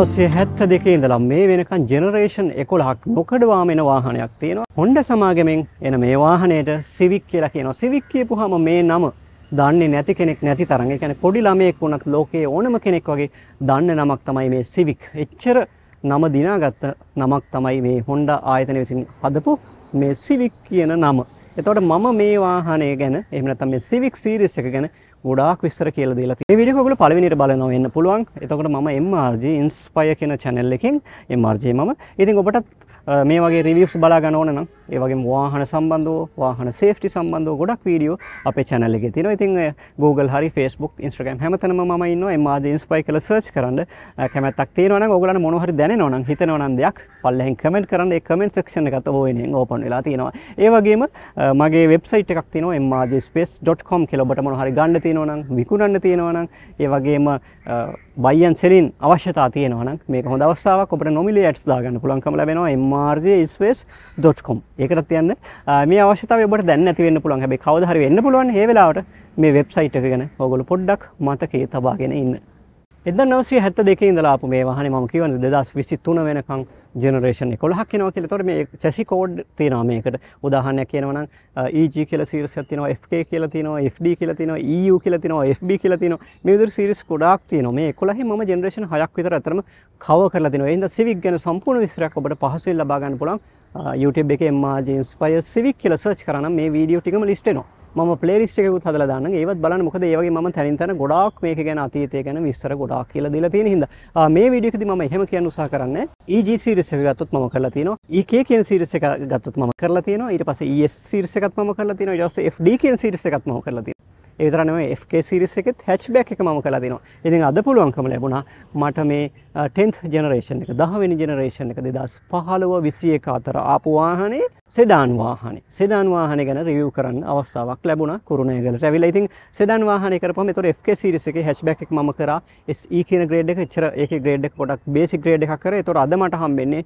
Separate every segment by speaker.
Speaker 1: එදනවසේ හැත්ත දෙකේ ඉඳලා මේ වෙනකන් ජෙනරේෂන් එකොළහක් නොකඩවාම එන වාහනයක් තියෙනවා. හොන්ඩ සමාගමෙන් එන මේ වාහනයට සිවික් කියලා කියනවා. සිවික් කියපුහම මේ නම දන්නේ නැති කෙනෙක් නැති තරම්. ඒ කියන්නේ පොඩි ළමයෙක් වුණත් ලෝකයේ ඕනම කෙනෙක් වගේ දන්න නමක් තමයි මේ සිවික් එච්චර නම දිනාගත්ත නමක් තමයි මේ හොන්ඩා ආයතනය විසින් හදපු මේ සිවික් කියන නම. එතකොට මම මේ වාහනය ගැන එහෙම නැත්නම් මේ සිවික් සීරීස් එක ගැන ගොඩාක් විස්තර කියලා දීලා තියෙනවා. මේ වීඩියෝ එක ඔයගොල්ලෝ පළවෙනියට බලනවා වෙන්න පුළුවන්. එතකොට මම MRG Inspire කියන channel එකෙන් MRG මම. ඉතින් ඔබටත් මේ වගේ රිවියස් බලා ගන්න ඕන නම් ඒ වගේම වාහන සම්බන්ධව වාහන සේෆ්ටි සම්බන්ධව ගොඩක් වීඩියෝ අපේ channel එකේ තියෙනවා. ඉතින් Google හරි Facebook Instagram හැමතැනම මම ඉන්නවා MRG Inspire කියලා search කරන්න. කැමැත්තක් තියෙනවා නම් ඔයගොල්ලන්ට මොනවා හරි දැනෙනවා නම් හිතෙනවා නම් දෙයක් පල්ලෙහෙන් කමෙන්ට් කරන්න. ඒ කමෙන්ට් section එකත් ඕවෙනෙන් ඕපන් වෙලා තියෙනවා. ඒ වගේම මගේ වෙබ්සයිට් එකක් තියෙනවා mrgspace.com කියලා ඔබට මොනවා හරි ගන්න තියෙනවා නම් විකුණන්න තියෙනවා නම් ඒ වගේම බයියන් සෙලින් අවශ්‍යතා තියෙනවා නම් මේක හොඳ අවස්ථාවක්. ඔබට නොමිලේ ඇඩ්ස් දාගන්න පුළුවන්කම ලැබෙනවා mrgspace.com ඒකටත් යන්න. මේ අවශ්‍යතාවය ඔබට දැන් නැති වෙන්න පුළුවන්. හැබැයි කවදා හරි වෙන්න පුළුවන්. මේ වෙලාවට මේ වෙබ්සයිට් එක ගැන ඔයගොල්ලෝ පොඩ්ඩක් මතකයේ තබාගෙන ඉන්න. එද නවසය හැත්ත දෙක ඉඳලාපු මේ වහන ම කිවන දෙදස් විසි තුන වෙනකං ජනරේෂන් කොළහක් කෙනව කියල. තොර මේ චැසි කෝඩ් තියෙනවා මේකට. උදාහනයක් කියනවන EG කියල සිරස තින FK කියල තින FD කියල තින EU කියල තින FB කියල තින මේදුර සිරිස් කොඩක් තියන මේ කොළහ ම ජනරේෂන් හයක් විතර ඇතරම කව කරලා තින එද සිවික් ගැන සම්පූර්ණ විස්රයක් ඔබට පහසුල් ලබාගන්න පුළන් YouTube එක එම්මාජන්ස් පය සිවික් කියල සර්ච් කරන මේ වීඩියෝ ටිකම ලිස්ටනවා මම ප්ලේලිස්ට් එකකුත් හදලා දාන්න ඒවත් බලන්න මොකද ඒ වගේ මම තනින් තන ගොඩාක් මේක ගැන අතීතය ගැන විස්තර ගොඩාක් කියලා දීලා තියෙන හින්දා. මේ වීඩියෝ එකදී මම එහෙම කියන්න උත්සාහ කරන්නේ EG series එක ගත්තොත් මම කරලා තියෙනවා. EK කියන series එක ගත්තොත් මම කරලා තියෙනවා. ඊට පස්සේ ES series එකත් මම කරලා තියෙනවා. ඊට පස්සේ FD කියන series එකත් මම කරලා තියෙනවා. ඒ විතර නෙමෙයි FK series එකෙත් hatchback එක මම කළා දෙනවා. ඉතින් අද පුළුවන්කම ලැබුණා මට මේ 10th generation එක 10 වෙනි generation එක 2015 21 අතර ආපු වාහනේ සෙඩාන් වාහනේ. සෙඩාන් වාහනේ ගැන රිවිව් කරන්න අවස්ථාවක් ලැබුණා කුරුණෑගලට. ඇවිල්ලා ඉතින් සෙඩාන් වාහනේ කරපුවම ඒතර FK series එකේ hatchback එක මම කරා SE කියන grade එක එච්චර ඒකේ grade එක පොඩක් basic grade එකක් කරා. ඒතර අද මට හම්බෙන්නේ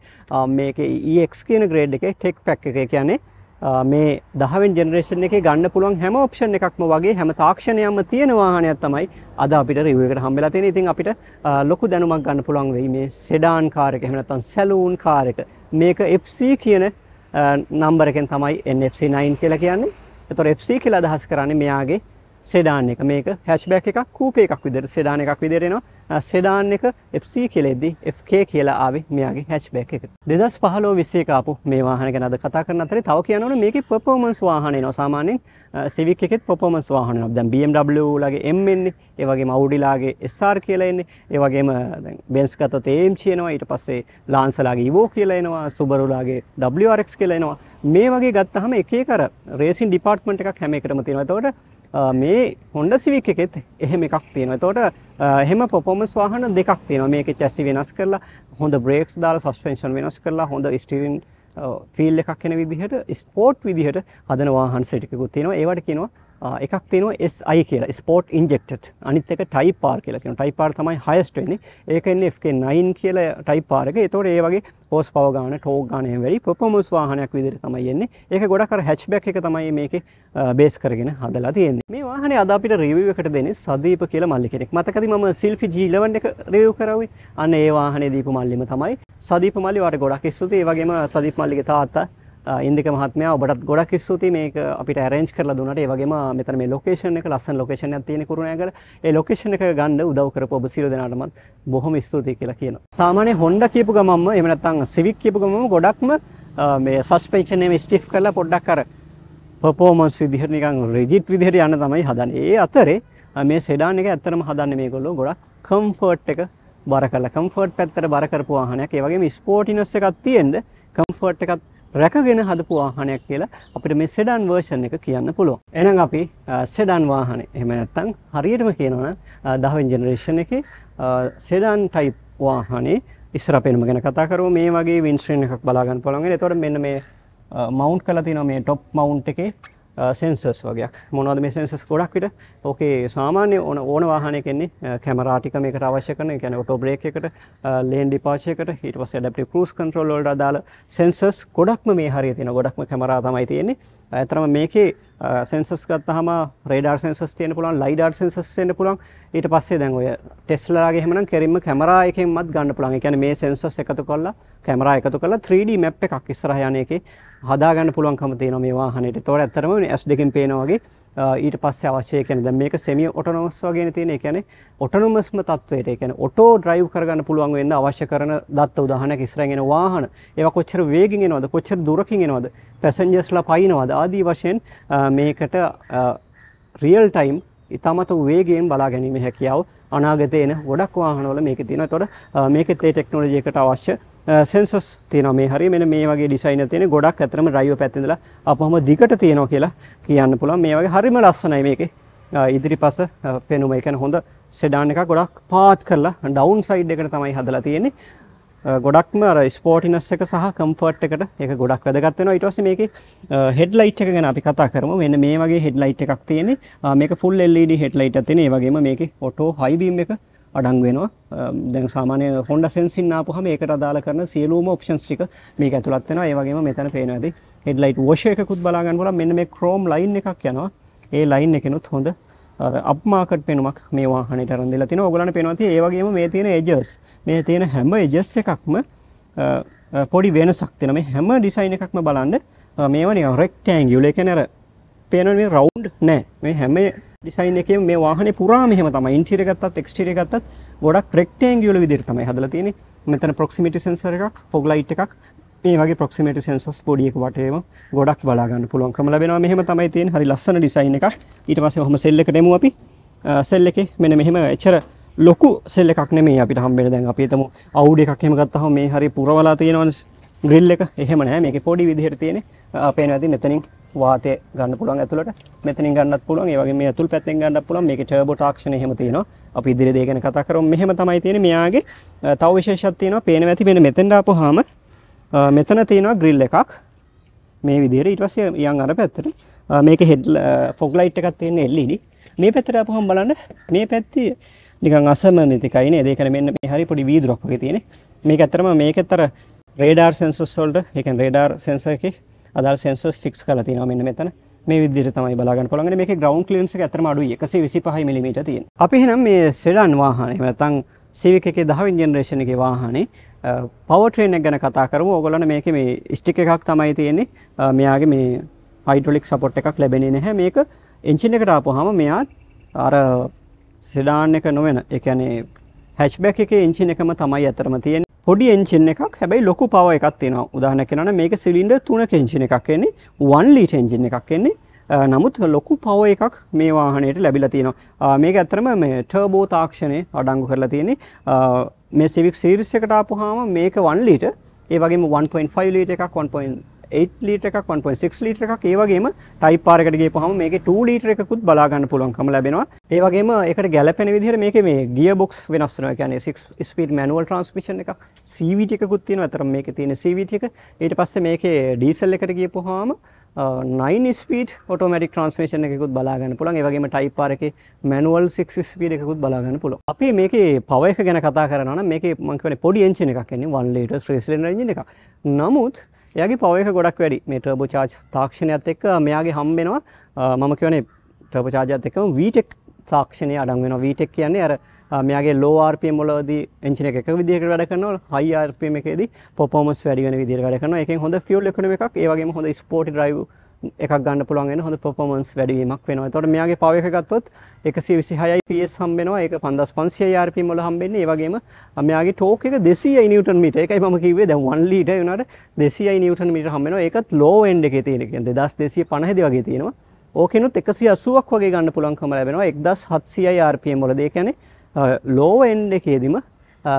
Speaker 1: මේකේ EX කියන grade එකේ tech pack එක. ඒ කියන්නේ මේ දහවෙන් ජෙනරේෂන් එකේ ගන්න පුළුවන් හැම ඔප්ෂන් එකක්ම වගේ හැම තාක්ෂණයක්ම තියෙන වාහනයක් තමයි අද අපිට රිවිව් එකට හම්බෙලා තියෙන්නේ. ඉතින් අපිට ලොකු දැනුමක් ගන්න පුළුවන් වෙයි මේ සෙඩාන් කාර් එක එහෙම නැත්නම් සැලූන් කාර් එක. මේක FC කියන නම්බර එකෙන් තමයි NFC 9 කියලා කියන්නේ. ඒතොර FC කියලා අදහස් කරන්නේ මෙයාගේ සෙඩාන් එක. මේක හැෂ්බැක් එකක් කූපේ එකක් විදිහට සෙඩාන් එකක් විදිහට එනවා. සෙඩාන් එක FC කියලෙද්දි FK කියලා ආවේ මෙයාගේ හැච්බැක් එකට. 2015 21 ආපු මේ වාහන ගැන අද කතා කරන අතරේ තව කියන්න ඕනේ මේකේ පර්ෆෝමන්ස් වාහන එනවා. සාමාන්‍යයෙන් Civic එකෙත් පර්ෆෝමන්ස් වාහන එනවා. දැන් BMW ලාගේ M එන්නේ, ඒ වගේම Audi ලාගේ SR කියලා එන්නේ, ඒ වගේම දැන් Benz ගත්තොත් AMG එනවා. ඊට පස්සේ Lancer ලාගේ Evo කියලා එනවා, Subaru ලාගේ WRX කියලා එනවා. මේ වගේ ගත්තහම එක එක අර රේසින් ඩිපාර්ට්මන්ට් එකක් හැම එකටම තියෙනවා. එතකොට මේ Honda Civic එකෙත් එහෙම එකක් තියෙනවා. එතකොට එහෙම පොපොමස් වාහන දෙකක් තියෙනවා මේක චැසි වෙනස් කරලා හොඳ බ්‍රේක්ස් දාලා සස්පෙන්ෂන් වෙනස් කරලා හොඳ ස්ටිරින් ෆීල් එකක් එන විදිහට ස්පෝර්ට් විදිහට හදන වාහන සෙට් එකකුත් තියෙනවා ඒවට කියනවා එකක් තියෙනවා SI කියලා ස්පෝර්ට් ඉන්ජෙක්ටඩ් අනිත් එක ටයිප් R කියලා කියනවා. ටයිප් R තමයි highest වෙන්නේ. ඒක එන්නේ FK9 කියලා ටයිප් R එක. ඒතකොට ඒ වගේ හෝස් පවර් ගාන ටෝක් ගාන එහෙම වැඩි පර්ෆෝමන්ස් වාහනයක් විදිහට තමයි එන්නේ. ඒක ගොඩක් අර හැච්බැක් එක තමයි මේකේ බේස් කරගෙන හදලා තියෙන්නේ. මේ වාහනේ අද අපිට රිවිව් එකට දෙන්නේ සදීප කියලා මල්ලි කෙනෙක්. මතකද මම සිල්ෆි G11 එක රිවිව් කරාවේ අන්න ඒ වාහනේ දීපු මල්ලිම තමයි. සදීප මල්ලි වාට ගොඩක් ස්තුතියි. ඒ වගේම සදීප මල්ලිගේ තාත්තා ඉන්දික මහත්මයා ඔබටත් ගොඩක් ස්තුතියි මේක අපිට ඇරේන්ජ් කරලා දුන්නාට ඒ වගේම මෙතන මේ ලොකේෂන් එක ලස්සන ලොකේෂන් එකක් තියෙන කුරුණෑගල ඒ ලොකේෂන් එක ගන්න උදව් කරපු ඔබ සියලු දෙනාටම බොහොම ස්තුතියි කියලා කියනවා. සාමාන්‍ය Honda කියපු ගමන්ම එහෙම නැත්නම් Civic කියපු ගමන්ම ගොඩක්ම මේ සස්පෙන්ෂන් එක ස්ටිෆ් කරලා පොඩ්ඩක් අර පර්ෆෝමන්ස් විදිහට නිකන් රිජිඩ් විදිහට යන්න තමයි හදන්නේ. ඒ අතරේ මේ සෙඩාන් එක ඇත්තටම හදන්නේ මේගොල්ලෝ ගොඩක් කම්ෆර්ට් එක බර කරලා කම්ෆර්ට් පැත්තට බර කරපු වාහනයක්. ඒ වගේම ස්පෝටිනස් එකක් තියෙන්න කම්ෆර්ට් එකත් රැකගෙන හදපු වාහනයක් කියලා අපිට මේ සෙඩන් වර්ෂන් එක කියන්න පුළුවන්. එහෙනම් අපි සෙඩන් වාහනේ එහෙම නැත්නම් හරියටම කියනවා නම් 10 වෙනි ජෙනරේෂන් එකේ සෙඩන් ටයිප් වාහනේ ඉස්සර පෙනුම ගැන කතා කරමු මේ වගේ වින්ස්ක්‍රීන් එකක් බලා ගන්න පුළුවන්. එතකොට මෙන්න මේ මවුන්ට් කරලා තියෙනවා මේ টොප් මවුන්ට් එකේ Uh, සෙන්සර්ස් වගේක් මොනවද මේ සෙන්සර්ස් ගොඩක් විට ඕකේ සාමාන්‍ය ඕන ඕන වාහනයක එන්නේ uh, කැමරා ටික මේකට අවශ්‍ය කරන ඒ කියන්නේ ඔටෝ බ්‍රේක් එකට uh, ලේන් ඩිපාර්චර් එකට ඊට පස්සේ ඇඩැප්ටිව් ක්‍රූස් කන්ට්‍රෝල් වලට අදාළ සෙන්සර්ස් ගොඩක්ම මේ හරිය තියෙනවා ගොඩක්ම කැමරා තමයි තියෙන්නේ. ඇත්තටම මේකේ සෙන්සස් ගත්තහම රේඩාර් සෙන්සස් තියෙන පුළුවන් ලයිඩාර් සෙන්සස් තියෙන පුළුවන් ඊට පස්සේ දැන් ඔය ටෙස්ලාගේ එහෙමනම් කෙරින්ම කැමරා එකෙන්මත් ගන්න පුළුවන්. ඒ කියන්නේ මේ සෙන්සර්ස් එකතු කරලා කැමරා එකතු කරලා 3D මැප් එකක් ඉස්සරහ යන එකේ හදාගන්න පුළුවන්කම තියෙනවා මේ වාහනේට. ඒතකොට ඇත්තටම S2කින් පේනවා වගේ ඊට පස්සේ අවශ්‍ය ඒ කියන්නේ දැන් මේක සෙමි ඔටෝනොමස් වගේනේ තියෙන. ඒ කියන්නේ ඔටෝනොමස්ම තත්වයට ඒ කියන්නේ ඔටෝ ඩ්‍රයිව් කරගන්න පුළුවන් වෙන්න අවශ්‍ය කරන දත්ත උදාහරණයක් ඉස්සරහින් එන වාහන. ඒවා කොච්චර වේගෙන් එනවද? කොච්චර දුරකින් එනවද? පැසෙන්ජර්ස්ලා පයින්නවද? ආදී වශයෙන් මේකට රියල් ටයිම් ඉතාමත් වේගයෙන් බලා ගැනීම හැකියාව අනාගතයේ එන ගොඩක් වාහනවල මේකේ තියෙනවා. ඒතකොට මේකෙත් ඒ ටෙක්නොලොජි එකට අවශ්‍ය සෙන්සර්ස් තියෙනවා. මේ හරිය මෙන්න මේ වගේ ඩිසයින් තියෙන ගොඩක් අතරම ඩ්‍රයිවර් පැත්තේ ඉඳලා අපහම දිගට තියෙනවා කියලා කියන්න පුළුවන්. මේ වගේ හරිම ලස්සනයි මේකේ. ඉදිරිපස පෙනුම ඒ කියන්නේ හොඳ සෙඩාන් එකක් ගොඩක් පාත් කරලා ඩවුන් සයිඩ් එකට තමයි හදලා තියෙන්නේ. ගොඩක්ම අර ස්පෝටිනස් එක සහ කම්ෆර්ට් එකට ඒක ගොඩක් වැදගත් වෙනවා. ඊට පස්සේ මේකේ හෙඩ්ලයිට් එක ගැන අපි කතා කරමු. මෙන්න මේ වගේ හෙඩ්ලයිට් එකක් තියෙන්නේ. මේක ෆුල් LED හෙඩ්ලයිට් එකක් තියෙන ඒ වගේම මේකේ ඔටෝ හයි බීම් එක අඩංගු වෙනවා. දැන් සාමාන්‍ය Honda Sensing ආපුවම ඒකට අදාළ කරන සියලුම ඔප්ෂන්ස් ටික මේක ඇතුළත් වෙනවා. ඒ වගේම මෙතන පේනවා ඇති හෙඩ්ලයිට් වොෂ් එකකුත් බලා ගන්න පුළුවන්. මෙන්න මේ ක්‍රෝම් ලයින් එකක් යනවා. ඒ ලයින් එකනොත් හොඳ අප්මාකට් පෙනුමක් මේ වාහනයට අරන් දීලා තිනවා. ඔයගොල්ලන්ට පේනවා තියෙන්නේ ඒ වගේම මේ තියෙන එජස් මේ තියෙන හැම එජස් එකක්ම පොඩි වෙනසක් තියෙනවා. මේ හැම ඩිසයින් එකක්ම බලන්න මේවා නිකන් රෙක්ටැන්ගියුලර් ඒ කියන්නේ අර පේන මේ රවුන්ඩ් නෑ. මේ හැම ඩිසයින් එකේම මේ වාහනේ පුරාම එහෙම තමයි. ඉන්ටීරියර් ගත්තත් එක්ස්ටීරියර් ගත්තත් ගොඩක් රෙක්ටැන්ගියුලර් විදිහට තමයි හදලා තියෙන්නේ. මෙතන ප්‍රොක්සිමිටි සෙන්සර් එකක්, ෆොග් ලයිට් එකක්, මේ වගේ ප්‍රොක්සිමේටි සෙන්සර්ස් බොඩි එක වටේම ගොඩක් බලා ගන්න පුළුවන්කම ලැබෙනවා. මෙහෙම තමයි තියෙන්නේ හරි ලස්සන ඩිසයින් එකක්. ඊට පස්සේ ඔහොම සෙල් එකට එමු අපි. සෙල් එකේ මෙන්න මෙහෙම එච්චර ලොකු සෙල් එකක් නෙමෙයි අපිට හම්බෙන්නේ. දැන් අපි හිතමු අවුඩ් එකක් එහෙම ගත්තාම මේ හරි පුරවලා තියෙනවනේ ග්‍රිල් එක. එහෙම නැහැ මේකේ පොඩි විදිහට තියෙන්නේ. අපේනවා ඉතින් මෙතනින් වාතය ගන්න පුළුවන් ඇතුළට. මෙතනින් ගන්නත් පුළුවන්. ඒ වගේ මේ ඇතුල් පැත්තෙන් ගන්නත් පුළුවන්. මේකේ ටර්බෝ ටාක්ෂණ එහෙම තියෙනවා. අපි ඉදිරියේ දේ ගැන කතා කරමු. මෙහෙම තමයි තියෙන්නේ. මෙයාගේ තව විශේෂයක් තියෙනවා. පේනවා ඇති මෙන්න මෙතෙන්ට ආපුවාම මෙතන තියෙනවා ග්‍රිල් එකක්. මේ විදිහට ඊට පස්සේ යන් අර පැත්තට. මේක හෙඩ් ෆොග් ලයිට් එකක් තියෙන LED. මේ පැත්තට අපහම බලන්න. මේ පැත්තේ නිකන් අසමමිතිකයි නේද? ඒක මෙන්න මේ හරි පොඩි වීදුරක් වගේ තියෙන්නේ. මේක ඇත්තටම මේකෙත් අර රේඩාර් සෙන්සර්ස් වලට ඒ කියන්නේ රේඩාර් සෙන්සර් එකේ අදාළ සෙන්සර්ස් ෆික්ස් කරලා තියෙනවා මෙන්න මෙතන. මේ විදිහට තමයි බලා ගන්න පුළුවන්. මේකේ ග්‍රවුන්ඩ් ක්ලියරන්ස් එක ඇත්තටම අඩුයි. 125 mm තියෙන. අපි එහෙනම් මේ සෙඩන් වාහන එහෙම නැත්නම් Civic එකේ 10 වෙනි ජෙනරේෂන් එකේ වාහනේ පවර් ට්‍රේන් එක ගැන කතා කරමු. ඕගොල්ලන්ට මේකේ මේ ස්ටික් එකක් තමයි තියෙන්නේ. මෙයාගේ මේ හයිඩ්‍රොලික් සපෝට් එකක් ලැබෙන්නේ නැහැ. මේක එන්ජින් එකට ආපුවාම මෙයා අර සෙඩාන් එක නොවන ඒ කියන්නේ හැච්බැක් එකේ එන්ජින් එකම තමයි අතරම තියෙන්නේ. පොඩි එන්ජින් එකක් හැබැයි ලොකු පවර් එකක් තියෙනවා. උදාහරණයක් කියනවා නම් මේක සිලින්ඩර් 3ක එන්ජින් එකක් එන්නේ 1 ලීටර් එන්ජින් එකක් එන්නේ. නමුත් ලොකු පව එකක් මේ වාහනයට ලැබිලා තියෙනවා. මේක ඇත්තටම මේ ටර්බෝ තාක්ෂණය අඩංගු කරලා තියෙන්නේ. මේ සිවික් සීරිස් එකට ආපුවාම මේක 1 ලීටර් ඒ වගේම 1.5 ලීටර් එකක් 1.8 ලීටර් එකක් 1.6 ලීටර් එකක් ඒ වගේම ටයිප් R එකට ගියපුවාම මේකේ 2 ලීටර් එකකුත් බලා ගන්න පුළුවන්කම ලැබෙනවා. ඒ වගේම ඒකට ගැලපෙන විදිහට මේකේ මේ ගියර් බොක්ස් වෙනස් වෙනවා. ඒ කියන්නේ 6 ස්පීඩ් මැනුවල් ට්‍රාන්ස්මිෂන් එකක් CVT එකකුත් තියෙනවා. අතර මේකේ තියෙන CVT එක. ඊට පස්සේ මේකේ ඩීසල් එකට ගියපුවාම 9 ස්පීඩ් ඔටෝමැටික් ට්‍රාන්ස්මිෂන් එකකුත් බලා ගන්න පුළුවන් ඒ වගේම ටයිප් R එකේ මැනුවල් 6 ස්පීඩ් එකකුත් බලා ගන්න පුළුවන්. අපි මේකේ පවර් එක ගැන කතා කරනවා නම් මේකේ මම කියන්නේ පොඩි එන්ජින් එකක් එන්නේ 1 ලීටර් ස්ට්‍රේට් සිලින්ඩර් එන්ජින් එකක්. නමුත් එයාගේ පවර් එක ගොඩක් වැඩි. මේ ටර්බෝ චාර්ජ් තාක්ෂණයත් එක්ක මෙයාගේ හම්බෙනවා මම කියන්නේ ටර්බෝ චාර්ජරත් එක්කම VTEC තාක්ෂණය අඩංගු වෙනවා. VTEC කියන්නේ අර මෙයාගේ ලෝ RPM වලදී එන්ජින් එක එක විදිහකට වැඩ කරනවා හයි RPM එකේදී performance වැඩි වෙන විදිහට වැඩ කරනවා ඒකෙන් හොඳ fuel economy එකක් ඒ වගේම හොඳ ස්පෝර්ටි drive එකක් ගන්න පුළුවන් වෙන හොඳ performance වැඩි වීමක් වෙනවා. එතකොට මෙයාගේ power එක ගත්තොත් 126යි PS හම්බෙනවා. ඒක 5500යි RPM වල හම්බෙන්නේ. ඒ වගේම මෙයාගේ torque එක 200යි නිව්ටන් මීටර්. ඒකයි මම කිව්වේ දැන් 1 ලීටර් වුණාට 200යි නිව්ටන් මීටර් හම්බෙනවා. ඒකත් low end එකේ තියෙන. කියන්නේ 2250 දී වගේ තියෙනවා. ඕකෙනුත් 180ක් වගේ ගන්න පුළුවන්කම ලැබෙනවා 1700යි RPM වලද ඒ කියන්නේ ලෝ එන්ඩ් එකේදීම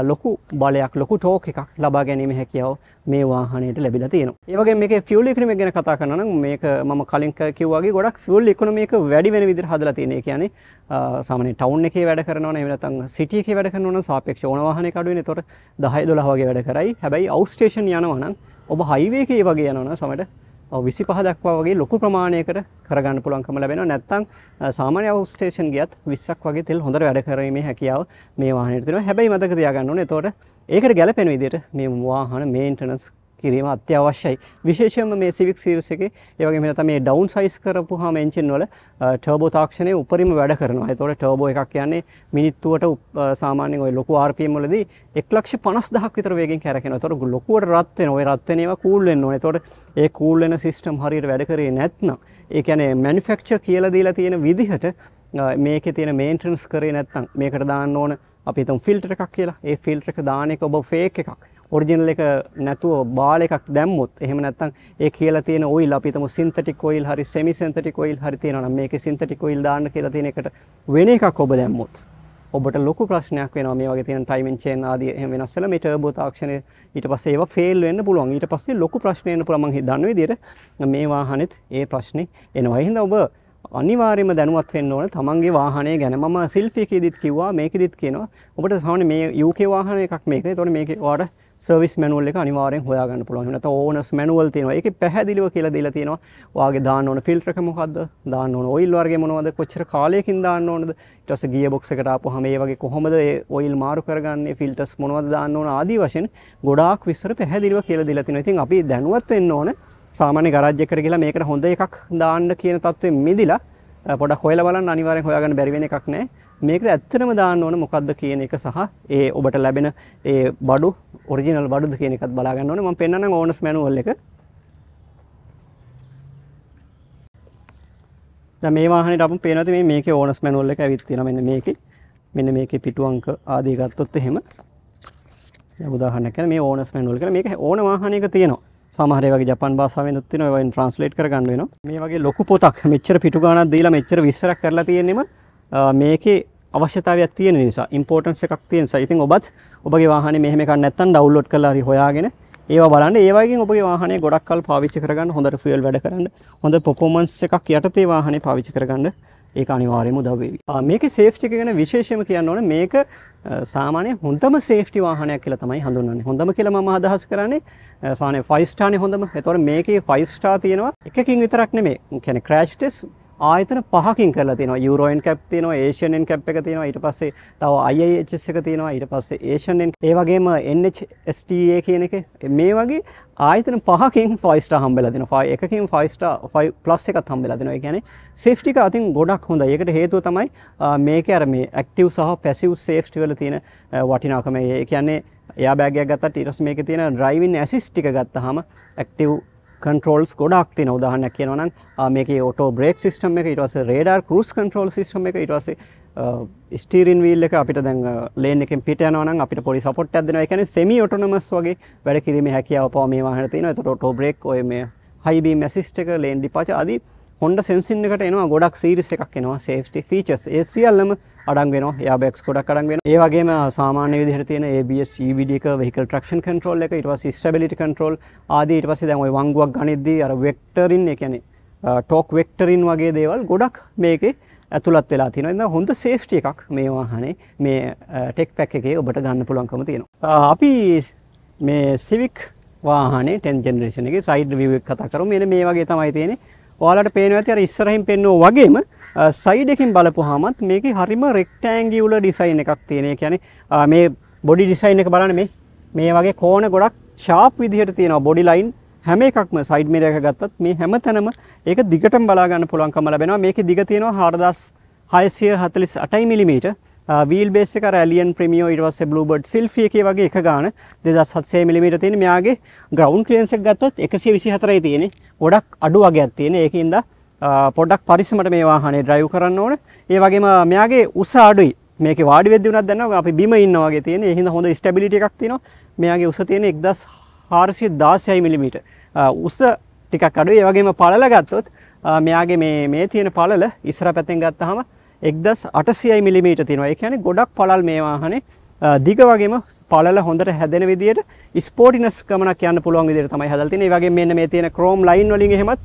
Speaker 1: ලොකු බලයක් ලොකු ටෝක් එකක් ලබා ගැනීම හැකියාව මේ වාහනයට ලැබිලා තියෙනවා. ඒ වගේම මේකේ ෆියුල් ඉකොනොමි ගැන කතා කරනවා නම් මේක මම කලින් කිව්වා වගේ ගොඩක් ෆියුල් ඉකොනොමි එක වැඩි වෙන විදිහට හදලා තියෙන. ඒ කියන්නේ සාමාන්‍ය ටවුන් එකේ වැඩ කරනවා නම් එහෙම නැත්නම් සිටි එකේ වැඩ කරනවා නම් සාපේක්ෂව ඕන වාහනයක අඩු වෙන. ඒතකොට 10 12 වගේ වැඩ කරයි. හැබැයි අවුට් ස්ටේෂන් යනවා නම් ඔබ හයිවේ එකේ වගේ යනවා නම් සමහරට විසි පහ දක්වා වගේ ලොකු ප්‍රමාණයකට කරගන්න පුළුවන්කම ලැබෙනවා නැත්තම් සාමාන්‍ය අවුස් ස්ටේෂන් ගියත් 20ක් වගේ තෙල් හොඳට වැඩ කරීමේ හැකියාව මේ වාහනේට තියෙනවා. හැබැයි මතක තියාගන්න ඕනේ එතකොට ඒකට ගැළපෙන විදිහට මේ වාහන මේන්ටනන්ස් කිරීම අත්‍යවශ්‍යයි. විශේෂයෙන්ම මේ Civic series එකේ ඒ වගේම නැත්නම් මේ down size කරපුවාම එන්ජින් වල ටර්බෝ තාක්ෂණය උපරිම වැඩ කරනවා. ඒතකොට ටර්බෝ එකක් කියන්නේ මිනිත්තුවට සාමාන්‍යයෙන් ওই ලොකු RPM වලදී 150000ක් විතර වේගෙන් කැරකෙනවා. ඒතකොට ලොකුවට රත් වෙනවා. ওই රත් වෙන ඒවා කූල් වෙන්න ඕනේ. ඒතකොට ඒ කූල් වෙන සිස්ටම් හරියට වැඩ කරේ නැත්නම් ඒ කියන්නේ මැනුෆැක්චර් කියලා දීලා තියෙන විදිහට මේකේ තියෙන මේන්ටනන්ස් කරේ නැත්නම් මේකට දාන්න ඕන අපි හිතමු ෆිල්ටර් එකක් කියලා. ඒ ෆිල්ටර් එක දාන එක ඔබ ෆේක් එකක්. ඔරිජිනල් එක නැතුව බාල එකක් දැම්මොත් එහෙම නැත්නම් ඒ කියලා තියෙන ඔයිල් අපි හිතමු සින්තටික් ඔයිල් හරි සෙමි සින්තටික් ඔයිල් හරි තියෙනවා නම් මේකේ සින්තටික් ඔයිල් දාන්න කියලා තියෙන එකට වෙන එකක් ඔබ දැම්මොත් ඔබට ලොකු ප්‍රශ්නයක් වෙනවා මේ වගේ තියෙන ටයිමින් චේන් ආදී එහෙම වෙනස් වෙලා මේ ටර්බෝ තාක්ෂණය ඊට පස්සේ ඒවා ෆේල් වෙන්න පුළුවන් ඊට පස්සේ ලොකු ප්‍රශ්න එන්න පුළුවන් මම දන්න විදිහට මේ වාහනේත් ඒ ප්‍රශ්නේ එනවා. ඒ හින්දා ඔබ අනිවාර්යයෙන්ම දැනුවත් වෙන්න ඕන තමන්ගේ වාහනය ගැන. මම සෙල්ෆි එකේදීත් කිව්වා මේකෙදිත් කියනවා. ඔබට සාමාන්‍ය මේ UK වාහන එකක් මේක. ඒතකොට මේකේ ඔයාලට සර්විස් මැනුවල් එක අනිවාර්යෙන් හොයාගන්න පුළුවන්. නැත්නම් ඕනර්ස් මැනුවල් තියෙනවා. ඒකේ පැහැදිලිව කියලා දීලා තියෙනවා. ඔයාගේ දාන්න ඕන ෆිල්ටර් එක මොකද්ද? දාන්න ඕන ඔයිල් වර්ගය මොනවද? කොච්චර කාලයකින් දාන්න ඕනද? ඊට පස්සේ ගියර් බොක්ස් එකට ආපුවාම මේ වගේ කොහොමද ඒ ඔයිල් මාරු කරගන්නේ? ෆිල්ටර්ස් මොනවද දාන්න ඕන? ආදී වශයෙන් ගොඩාක් විස්තර පැහැදිලිව කියලා දීලා තියෙනවා. ඉතින් අපි දැනුවත් වෙන්න ඕන. සාමාන්‍ය ගරාජ් එකකට ගිහලා මේකට හොඳ එකක් දාන්න කියන තත්ත්වෙන් මිදිලා පොඩක් හොයලා බලන්න අනිවාර්යෙන් හොයාගන්න බැරි වෙන එකක් නෑ. මේකට ඇත්තටම දාන්න ඕන මොකක්ද කියන එක සහ ඒ ඔබට ලැබෙන ඒ බඩු ඔරිජිනල් බඩුද කියන එකත් බලා ගන්න ඕනේ. මම පෙන්නනම් ඕනර්ස් මැනුවල් එක. දැන් මේ වාහනේට අපු පේනවාද මේ මේකේ ඕනර්ස් මැනුවල් එක ඇවිත් තියෙනවා මෙන්න මේකේ. මෙන්න මේකේ පිටු අංක ආදී ගත්තොත් එහෙම. දැන් උදාහරණයක් කියලා මේ ඕනර්ස් මැනුවල් කියලා මේක ඕන වාහනයක තියෙනවා. සමහර වගේ ජපන් භාෂාවෙනුත් තියෙනවා ඒවෙන් ට්‍රාන්ස්ලේට් කරගන්න වෙනවා. මේ වගේ ලොකු පොතක් මෙච්චර පිටු ගාණක් දීලා මෙච්චර විස්තරයක් කරලා තියෙන්නෙම මේකේ අවශ්‍යතාවයක් තියෙන නිසා ඉම්පෝර්ටන්ස් එකක් තියෙන නිසා ඉතින් ඔබත් ඔබගේ වාහනේ මෙහෙම එකක් නැත්තම් ඩවුන්ලෝඩ් කරලා හරි හොයාගෙන ඒවා බලන්න ඒ වගේම ඔබගේ වාහනේ ගොඩක් කල් පාවිච්චි කරගන්න හොඳට ෆියල් වැඩ කරන්න හොඳ පර්ෆෝමන්ස් එකක් යටතේ වාහනේ පාවිච්චි කරගන්න ඒක අනිවාර්යයෙන්ම උදව් වෙවි. මේකේ සේෆ්ටි එක ගැන විශේෂයෙන්ම කියන්න ඕනේ මේක සාමාන්‍ය හොඳම සේෆ්ටි වාහනයක් කියලා තමයි හඳුන්වන්නේ. හොඳම කියලා මම අදහස් කරන්නේ සාමාන්‍ය 5 ස්ටාර් නේ හොඳම. ඒතකොට මේකේ 5 ස්ටාර් තියෙනවා එකකින් විතරක් නෙමෙයි. කියන්නේ ක්‍රෑෂ් ටෙස්ට් ආයතන පහකින් කරලා තියෙනවා. යුරෝයින් කැප් තියෙනවා ඒෂියන් කැප් එක තියෙනවා. ඊට පස්සේ තව IIHS එක තියෙනවා. ඊට පස්සේ ඒෂියන් ඒ වගේම NHSTA කියන එක. මේ වගේ ආයතන පහකින් 5 star හම්බෙලා දෙනවා. 5 එකකින් 5 star 5 plus එකක් හම්බෙලා දෙනවා. ඒ කියන්නේ සේෆ්ටි එක අතින් ගොඩක් හොඳයි. ඒකට හේතුව තමයි මේකේ අර මේ ඇක්ටිව් සහ පැසිව් සේෆ්ටි වල තියෙන වටිනාකම. ඒ කියන්නේ එයා බෑග් එකක් ගත්තට ඊට පස්සේ මේකේ තියෙන ඩ්‍රයිවිං ඇසිස්ට් ටික ගත්තාම ඇක්ටිව් කන්ට්‍රෝල්ස් ගොඩක් තියෙන උදාහරණයක් කියනවා නම් මේකේ ඔටෝ බ්‍රේක් සිස්ටම් එක ඊට පස්සේ රේඩාර් ක්‍රූස් කන්ට්‍රෝල් සිස්ටම් එක ඊට පස්සේ ස්ටීරින් වීල් එක අපිට දැන් ලේන් එකෙන් පිට යනවා නම් අපිට පොඩි සපෝට් එකක් දෙනවා. ඒ කියන්නේ සෙමි ඔටෝනමස් වගේ වැඩ කිරීමේ හැකියාව පව මේ වාහනේ තියෙනවා. ඒතකොට ඔටෝ බ්‍රේක් ඔය මේ හයි බීම් ඇසිස්ට් එක ලේන් ඩිපාචර් ආදී හොන්ඩ සෙන්සින් එකට එනවා ගොඩක් සීරිස් එකක් එනවා සේෆ්ටි ෆීචර්ස් ඒ සියල්ලම අඩං වෙනවා එයාබැක්ස් ගොඩක් අඩං වෙනවා ඒ වගේම සාමාන්‍ය විදිහට තියෙන ABS EBD එක vehicle traction control එක ඊට පස්සේ stability control ආදී ඊට පස්සේ දැන් ওই වංගුවක් ගනිද්දී අර වෙක්ටරින් ඒ කියන්නේ ටෝක් වෙක්ටරින් වගේ දේවල් ගොඩක් මේකේ ඇතුළත් වෙලා තියෙනවා. ඉතින් හොඳ සේෆ්ටි එකක් මේ වාහනේ මේ ටෙක් පැක් එකේ ඔබට ගන්න පුළුවන්කම තියෙනවා. අපි මේ Civic වාහනේ 10 generation එකේ side view එක කතා කරමු. මෙන්න මේ වගේ තමයි තියෙන්නේ. ඔයාලට පේනවා ඇති අර ඉස්සරහින් පෙන්වුවා වගේම සයිඩ් එකෙන් බලපුවාමත් මේකේ හරිම රෙක්ටැන්ගියුලර් ඩිසයින් එකක් තියෙන. ඒ කියන්නේ මේ බොඩි ඩිසයින් එක බලන්න මේ මේ වගේ කෝණ ගොඩක් ෂාප් විදිහට තියෙනවා බොඩි ලයින් හැම එකක්ම සයිඩ් මිරර් එක ගත්තත් මේ හැම තැනම ඒක දිගටම බලා ගන්න පුළුවන්කම ලැබෙනවා. මේකේ දිග තියෙනවා 4648 මිලිමීටර්. වීල් බේස් එක අර ඇලියන් ප්‍රිමියෝ ඊට පස්සේ බ්ලූබර්ඩ් සිල්ෆි එකේ වගේ එක ගාන 2700 මිලිමීටර් තියෙන මෙයාගේ ග්‍රවුන්ඩ් ක්ලියරන්ස් එක ගත්තොත් 124යි තියෙන්නේ. ගොඩක් අඩු වගේක් තියෙන. ඒකින්ද පොඩ්ඩක් පරිස්සමට මේ වාහනේ ඩ්‍රයිව් කරන්න ඕන. ඒ වගේම මෙයාගේ උස අඩුයි. මේකේ වාඩි වෙද්දී උනත් දැනනවා අපි බිම ඉන්නා වගේ තියෙන. ඒ හින්දා හොඳ ස්ටැබිලිටි එකක් තියෙනවා. මෙයාගේ උස තියෙන 1416 මිලිමීටර්. උස ටිකක් අඩුයි. ඒ වගේම පළල ගත්තොත් මෙයාගේ මේ මේ තියෙන පළල ඉස්සර පැත්තෙන් ගත්තාම එක්දස් අටසියයි මිලිමීට තියෙනවා ඒ කියන්නේ ගොඩක් පළල් මේ වාහනේ දිග වගේම පළල හොඳට හැදෙන විදියට ස්පෝටිනස් ගමනක් යන්න පුළුවන් විදියට තමයි හදලා තියෙන්නේ. ඒ වගේම මෙන්න මේ තියෙන ක්‍රෝම් ලයින් වලින් එහෙමත්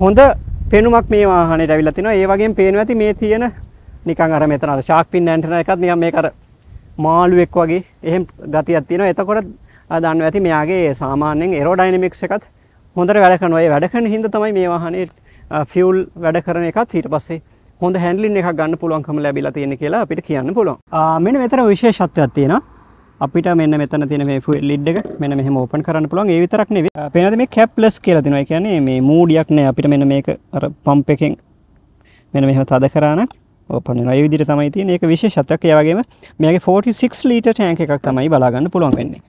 Speaker 1: හොඳ පෙනුමක් මේ වාහනේට ඇවිල්ලා තිනවා. ඒ වගේම පේනවා ඇති මේ තියෙන නිකන් අර මෙතන අර ෂාක් පින් ඇන්ටනා එකත් නිකන් මේක අර මාළුවෙක් වගේ එහෙම ගතියක් තියෙනවා. එතකොට දන්නවා ඇති මෙයාගේ සාමාන්‍යයෙන් එරෝඩයිනමික්ස් එකත් හොඳට වැඩ කරනවා. ඒ වැඩ කරන හින්දා තමයි මේ වාහනේ ෆියුල් වැඩ කරන එකත් ඊට පස්සේ හොඳ හැන්ඩලින් එකක් ගන්න පුළුවන්කම ලැබිලා තියෙන කියලා අපිට කියන්න පුළුවන්. මෙන්න මෙතන විශේෂත්වයක් තියෙනවා. අපිට මෙන්න මෙතන තියෙන මේ ෆුවල් ලිඩ් එක මෙන්න මෙහෙම ඕපන් කරන්න පුළුවන්. ඒ විතරක් නෙවෙයි. පේනද මේ කැප්ලස් කියලා තියෙනවා ඒ කියන්නේ මේ මූඩියක් නෑ. අපිට මෙන්න මේක අර පම්ප් එකෙන් මෙන්න මෙහෙම තද කරා නම් ඕපන් වෙනවා. ඒ විදිහට තමයි තියෙන්නේ. ඒක විශේෂත්වයක්. ඒ වගේම මේකේ 46 ලීටර් ටැංක් එකක් තමයි බලා ගන්න පුළුවන් වෙන්නේ.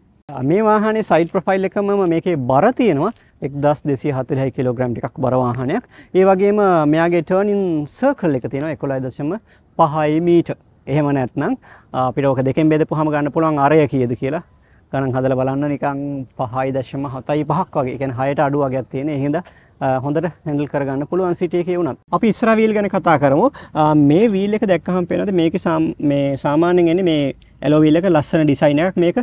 Speaker 1: මේ වාහනේ සයිඩ් ප්‍රොෆයිල් එකම මේකේ බර තියෙනවා. එක්දස් දෙසි හතරයි කිලෝග්‍රම් ටිකක් බර වාහනයක්. ඒ වගේම මෙයාගේ ටර්නින් සර්කල් එක තියෙනවා එකොළයි දශම පහයි මීට එහෙම නැත්නම් අපිට ඕක දෙකෙන් බෙදපුහම ගන්න පුළුවන් අරය කියද කියලා ගණන් හදලා බලන්න. නිකන් පහයි දශම හතයි පහක් වගේ. ඒ කියන්නේ හයට අඩු වගේක් තියෙන. ඒ හින්දා හොඳට හැන්ඩල් කරගන්න පුළුවන් සිටිය එකේ වුණත්. අපි ඉස්සර වීල් ගැන කතා කරමු. මේ වීල් එක දැක්කහම පේනද මේකේ මේ සාමාන්‍යයෙන් එන්නේ මේ ඇලෝවිල් එක ලස්සන ඩිසයින් එකක්. මේක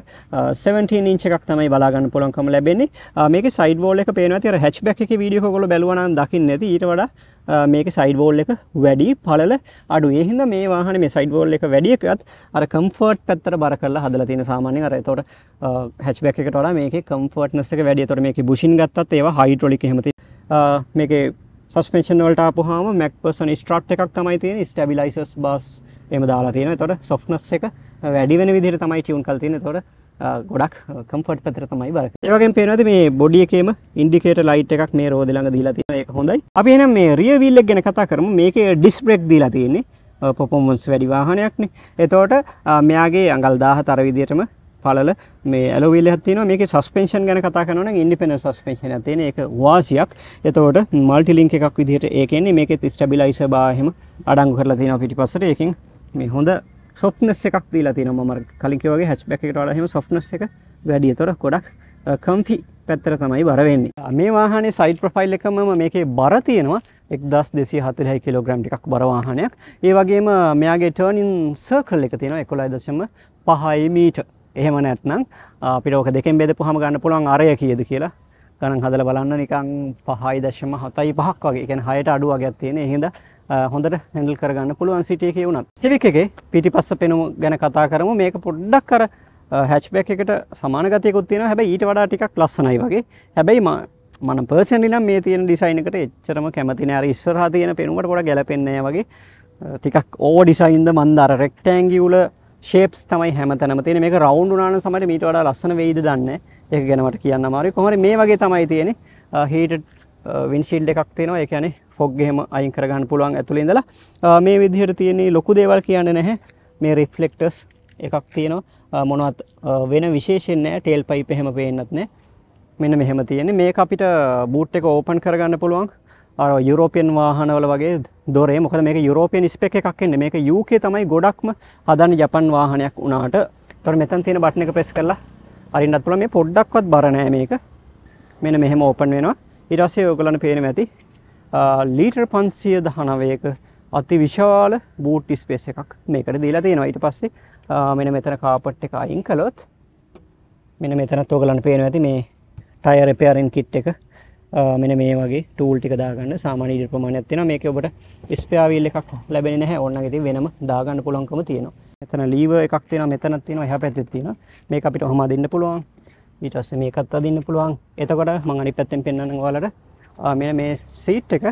Speaker 1: 17 ඉන්ච් එකක් තමයි බලා ගන්න පුළුවන්කම ලැබෙන්නේ. මේකේ සයිඩ් වෝල් එක පේනවා. ඇති අර හැච්බැක් එකේ වීඩියෝ එක ඔයගොල්ලෝ බැලුවා නම් දකින්නේ නැති ඊට වඩා මේක සයිඩ් වෝල් එක වැඩි පළල අඩු ඒ හින්දා මේ වාහනේ මේ සයිඩ් වෝල් එක වැඩි එකත් අර කම්ෆර්ට් පැත්තට බර කරලා හදලා තියෙන සාමාන්‍යයෙන් අර එතකොට හැච්බැක් එකට වඩා මේකේ කම්ෆර්ට්නස් එක වැඩි. එතකොට මේකේ බුෂින් ගත්තත් ඒවා හයිඩ්‍රොලික් එහෙම තියෙනවා. මේකේ සස්පෙන්ෂන් වලට ආපුවාම මැක්පර්සන් ස්ට්‍රට් එකක් තමයි තියෙන්නේ. ස්ටැබිලයිසර්ස් බාස් එහෙම දාලා තියෙනවා. එතකොට සොෆ්ට්නස් එක වැඩි වෙන විදිහට තමයි ටියුන් කරලා තියෙන්නේ. එතකොට ගොඩක් කම්ෆර්ට් පැත්තට තමයි බර. ඒ වගේම පේනවාද මේ බොඩි එකේම ඉන්ඩිකේටර් ලයිට් එකක් මේ රෝද ළඟ දීලා තියෙනවා. ඒක හොඳයි. අපි එහෙනම් මේ රියර් වීල් එක ගැන කතා කරමු. මේකේ ඩිස්ක් බ්‍රේක් දීලා තියෙන්නේ. පොපොමන්ස් වැඩි වාහනයක්නේ. එතකොට මෙයාගේ අඟල් 17 අර විදිහටම පළල මේ ඇලෝවිල් එකක් තියෙනවා මේකේ සස්පෙන්ෂන් ගැන කතා කරනවා නම් ඉන්ඩිපෙන්ඩන්ට් සස්පෙන්ෂන් එකක් තියෙන ඒක වාසියක් එතකොට මල්ටි ලින්ක් එකක් විදිහට ඒක එන්නේ මේකෙත් ස්ටැබිලයිසර් බා එහෙම අඩංගු කරලා තියෙනවා පිටිපස්සට ඒකෙන් මේ හොඳ සොෆ්ට්නස් එකක් දීලා තියෙනවා මම කලින් කිව්වා වගේ හැච්බැක් එකට වඩා එහෙම සොෆ්ට්නස් එක වැඩි. ඒතොර ගොඩක් කම්ෆි පැත්තට තමයි බර වෙන්නේ. මේ වාහනේ සයිඩ් ප්‍රොෆයිල් එකම මේකේ බර තියෙනවා 1240 කිලෝග්‍රෑම් ටිකක් බර වාහනයක්. ඒ වගේම මෙයාගේ ටර්නින් සර්කල් එක තියෙනවා 11.5 මීටර්. එහෙම නැත්නම් අපිට ඕක දෙකෙන් බෙදපුවාම ගන්න පුළුවන් අරය කීයද කියලා ගණන් හදලා බලන්න නිකන් 5.7යි 5ක් වගේ. ඒ කියන්නේ 6ට අඩු වගේක් තියෙන. ඒ හින්දා හොඳට හැන්ඩල් කරගන්න පුළුවන් සිටිය එකේ වුණත්. සිවික් එකේ පිටිපස්ස පෙනුම ගැන කතා කරමු. මේක පොඩ්ඩක් අර හැච්බැක් එකට සමාන ගතියකුත් තියෙනවා. හැබැයි ඊට වඩා ටිකක් ලස්සනයි වගේ. හැබැයි මම පර්සනලි නම් මේ තියෙන ඩිසයින් එකට එච්චරම කැමති නෑ. අර ඉස්සරහා තියෙන පෙනුමට පොඩක් ගැලපෙන්නේ නෑ වගේ. ටිකක් ඕවර් ඩිසයින්ද මන්ද අර රෙක්ටැන්ගියුලර් ෂේප්ස් තමයි හැමතැනම තියෙන්නේ. මේක රවුන්ඩ් වුණා නම් සමහර මීට වඩා ලස්සන වෙයිද දන්නේ. ඒක ගැන මට කියන්න අමාරුයි. කොහොමද මේ වගේ තමයි තියෙන්නේ. හීටඩ් වින්ශීල්ඩ් එකක් තියෙනවා. ඒ කියන්නේ ෆොග් එහෙම අයින් කරගන්න පුළුවන් ඇතුළේ ඉඳලා මේ විදිහට තියෙන ලොකු දේවල් කියන්නේ නැහැ මේ රිෆ්ලෙක්ටර්ස් එකක් තියෙනවා මොනවත් වෙන විශේෂයෙන් නැහැ ටේල් පයිප් එහෙම පේන්නත් නැහැ මෙන්න මෙහෙම තියෙන්නේ මේක අපිට බූට් එක ඕපන් කරගන්න පුළුවන් අර යුරෝපියන් වාහනවල වගේ දොරේ. මොකද මේක යුරෝපියන් ස්පෙක් එකක් එන්නේ. මේක UK තමයි ගොඩක්ම හදන්නේ ජපන් වාහනයක් වුණාට. ඒතර මෙතන තියෙන බටන් එක ප්‍රෙස් කරලා අරින්නත් පුළුවන්. මේ පොඩ්ඩක්වත් බර නැහැ මේක. මෙන්න මෙහෙම ඕපන් වෙනවා. ඊට පස්සේ ඔයගලන්ට පේන මැති ලීටර් පන්සිය දහනවයක අති විශාල බූට් ස්පේස් එකක් මේකට දීලා තියෙනවා. ඊට පස්සේ මෙන මෙතන කාපට් එක අයින් කළොත් මෙන මෙතනත් ඔයගලන්ට පේනවා ඇති මේ ටයර් රිපෙයාරින් කිට් එක. මෙන්න මේ වගේ ටූල් ටික දාගන්න. සාමාන්‍ය ඊට ප්‍රමාණයක් තියෙනවා. මේකේ ඔබට ස්පෙයා වීල් එකක් ලැබෙන්නේ නැහැ. ඕනනම් ඉතින් වෙනම දාගන්න පුළුවන්කම තියෙනවා. මෙතන ලීවර් එකක් තියෙනවා. මෙතනත් තියෙනවා. එහා පැත්තෙත් තියෙනවා. මේක අපිට ඔහම අදින්න පුළුවන්. ඊට පස්සේ මේකත් අදින්න පුළුවන්. එතකොට මම අනිත් පැත්තෙන් පෙන්වන්නම් ඔයාලට. මෙන මේ සීට් එක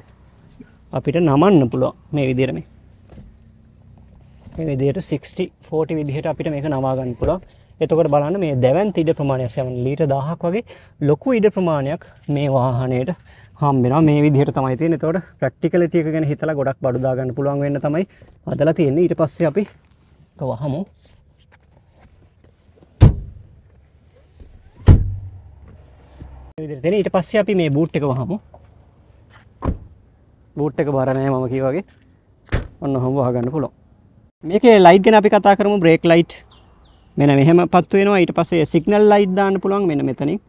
Speaker 1: අපිට නමන්න පුළුවන්. මේ විදිහට මේ. මේ විදිහට 60 40 විදිහට අපිට මේක නවා ගන්න පුළුවන්. එතකොට බලන්න මේ දැවැන්ත ඉඩ ප්‍රමාණයක් සෙවන් ලීටර් 1000ක් වගේ ලොකු ඉඩ ප්‍රමාණයක් මේ වාහනයට හම් වෙනවා මේ විදිහට තමයි තියෙන්නේ. එතකොට ප්‍රැක්ටිකලිටි එක ගැන හිතලා ගොඩක් බඩු දා ගන්න පුළුවන් වෙන්න තමයි හදලා තියෙන්නේ. ඊට පස්සේ අපි වහමු. විදිහට තියෙන ඊට පස්සේ අපි මේ බූට් එක වහමු. බූට් එක බර නැහැ මම කිව්වා වගේ. ඔන්න ඔහොම වහගන්න පුළුවන්. මේකේ ලයිට් ගැන අපි කතා කරමු බ්‍රේක් ලයිට්. මෙන්න මෙහෙම පත්තු වෙනවා ඊට පස්සේ සිග්නල් ලයිට් දාන්න පුළුවන් මෙන්න මෙතනින්.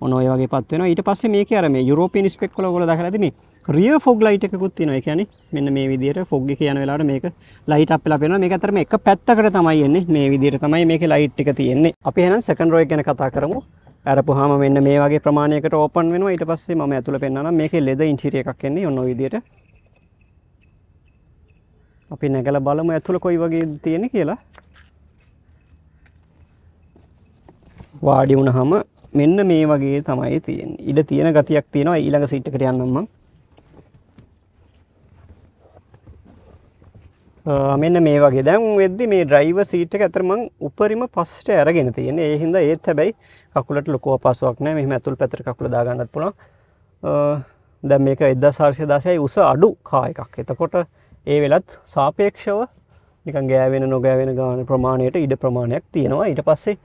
Speaker 1: ඔන්න ඔය වගේ පත් වෙනවා. ඊට පස්සේ මේකේ අර මේ යුරෝපියන් ස්පෙක් වල ඔයගොල්ලෝ දැකලා ඇති මේ රියර් ෆොග් ලයිට් එකකුත් තියෙනවා. ඒ කියන්නේ මෙන්න මේ විදිහට ෆොග් එක යන වෙලාවට මේක ලයිට් අප් වෙලා පේනවා. මේක අතරම එක පැත්තකට තමයි එන්නේ. මේ විදිහට තමයි මේකේ ලයිට් එක තියෙන්නේ. අපි එහෙනම් සෙකන්ඩ් රෝ එක ගැන කතා කරමු. අරපුවාම මෙන්න මේ වගේ ප්‍රමාණයකට ඕපන් වෙනවා ඊට පස්සේ මම ඇතුළ පෙන්වන්නම් මේකේ ලෙදර් ඉන්ටීරියර් එකක් එන්නේ ඔන්න ඔය විදිහට අපි නැගලා බලමු ඇතුළ කොයි වගේ තියෙන්නේ කියලා වාඩි වුණාම මෙන්න මේ වගේ තමයි තියෙන්නේ ඉඩ තියෙන ගතියක් තියෙනවා ඊළඟ සීට් එකට යන්නම් මම මෙන්න මේ වගේ දැන් වෙද්දි මේ ඩ්‍රයිවර් සීට් එක අතර මං උපරිම පස්සට අරගෙන තියෙන්නේ. ඒ හින්දා ඒත් හැබැයි කකුලට ලොකු අපහසුාවක් නැහැ. මෙහෙම ඇතුල් පැත්තට කකුල දාගන්නත් පුළුවන්. දැන් මේක 1416යි උස අඩු කා එකක්. එතකොට ඒ වෙලත් සාපේක්ෂව නිකන් ගෑවෙන නොගෑවෙන ගාන ප්‍රමාණයට ඉඩ ප්‍රමාණයක් තියෙනවා. ඊට පස්සේ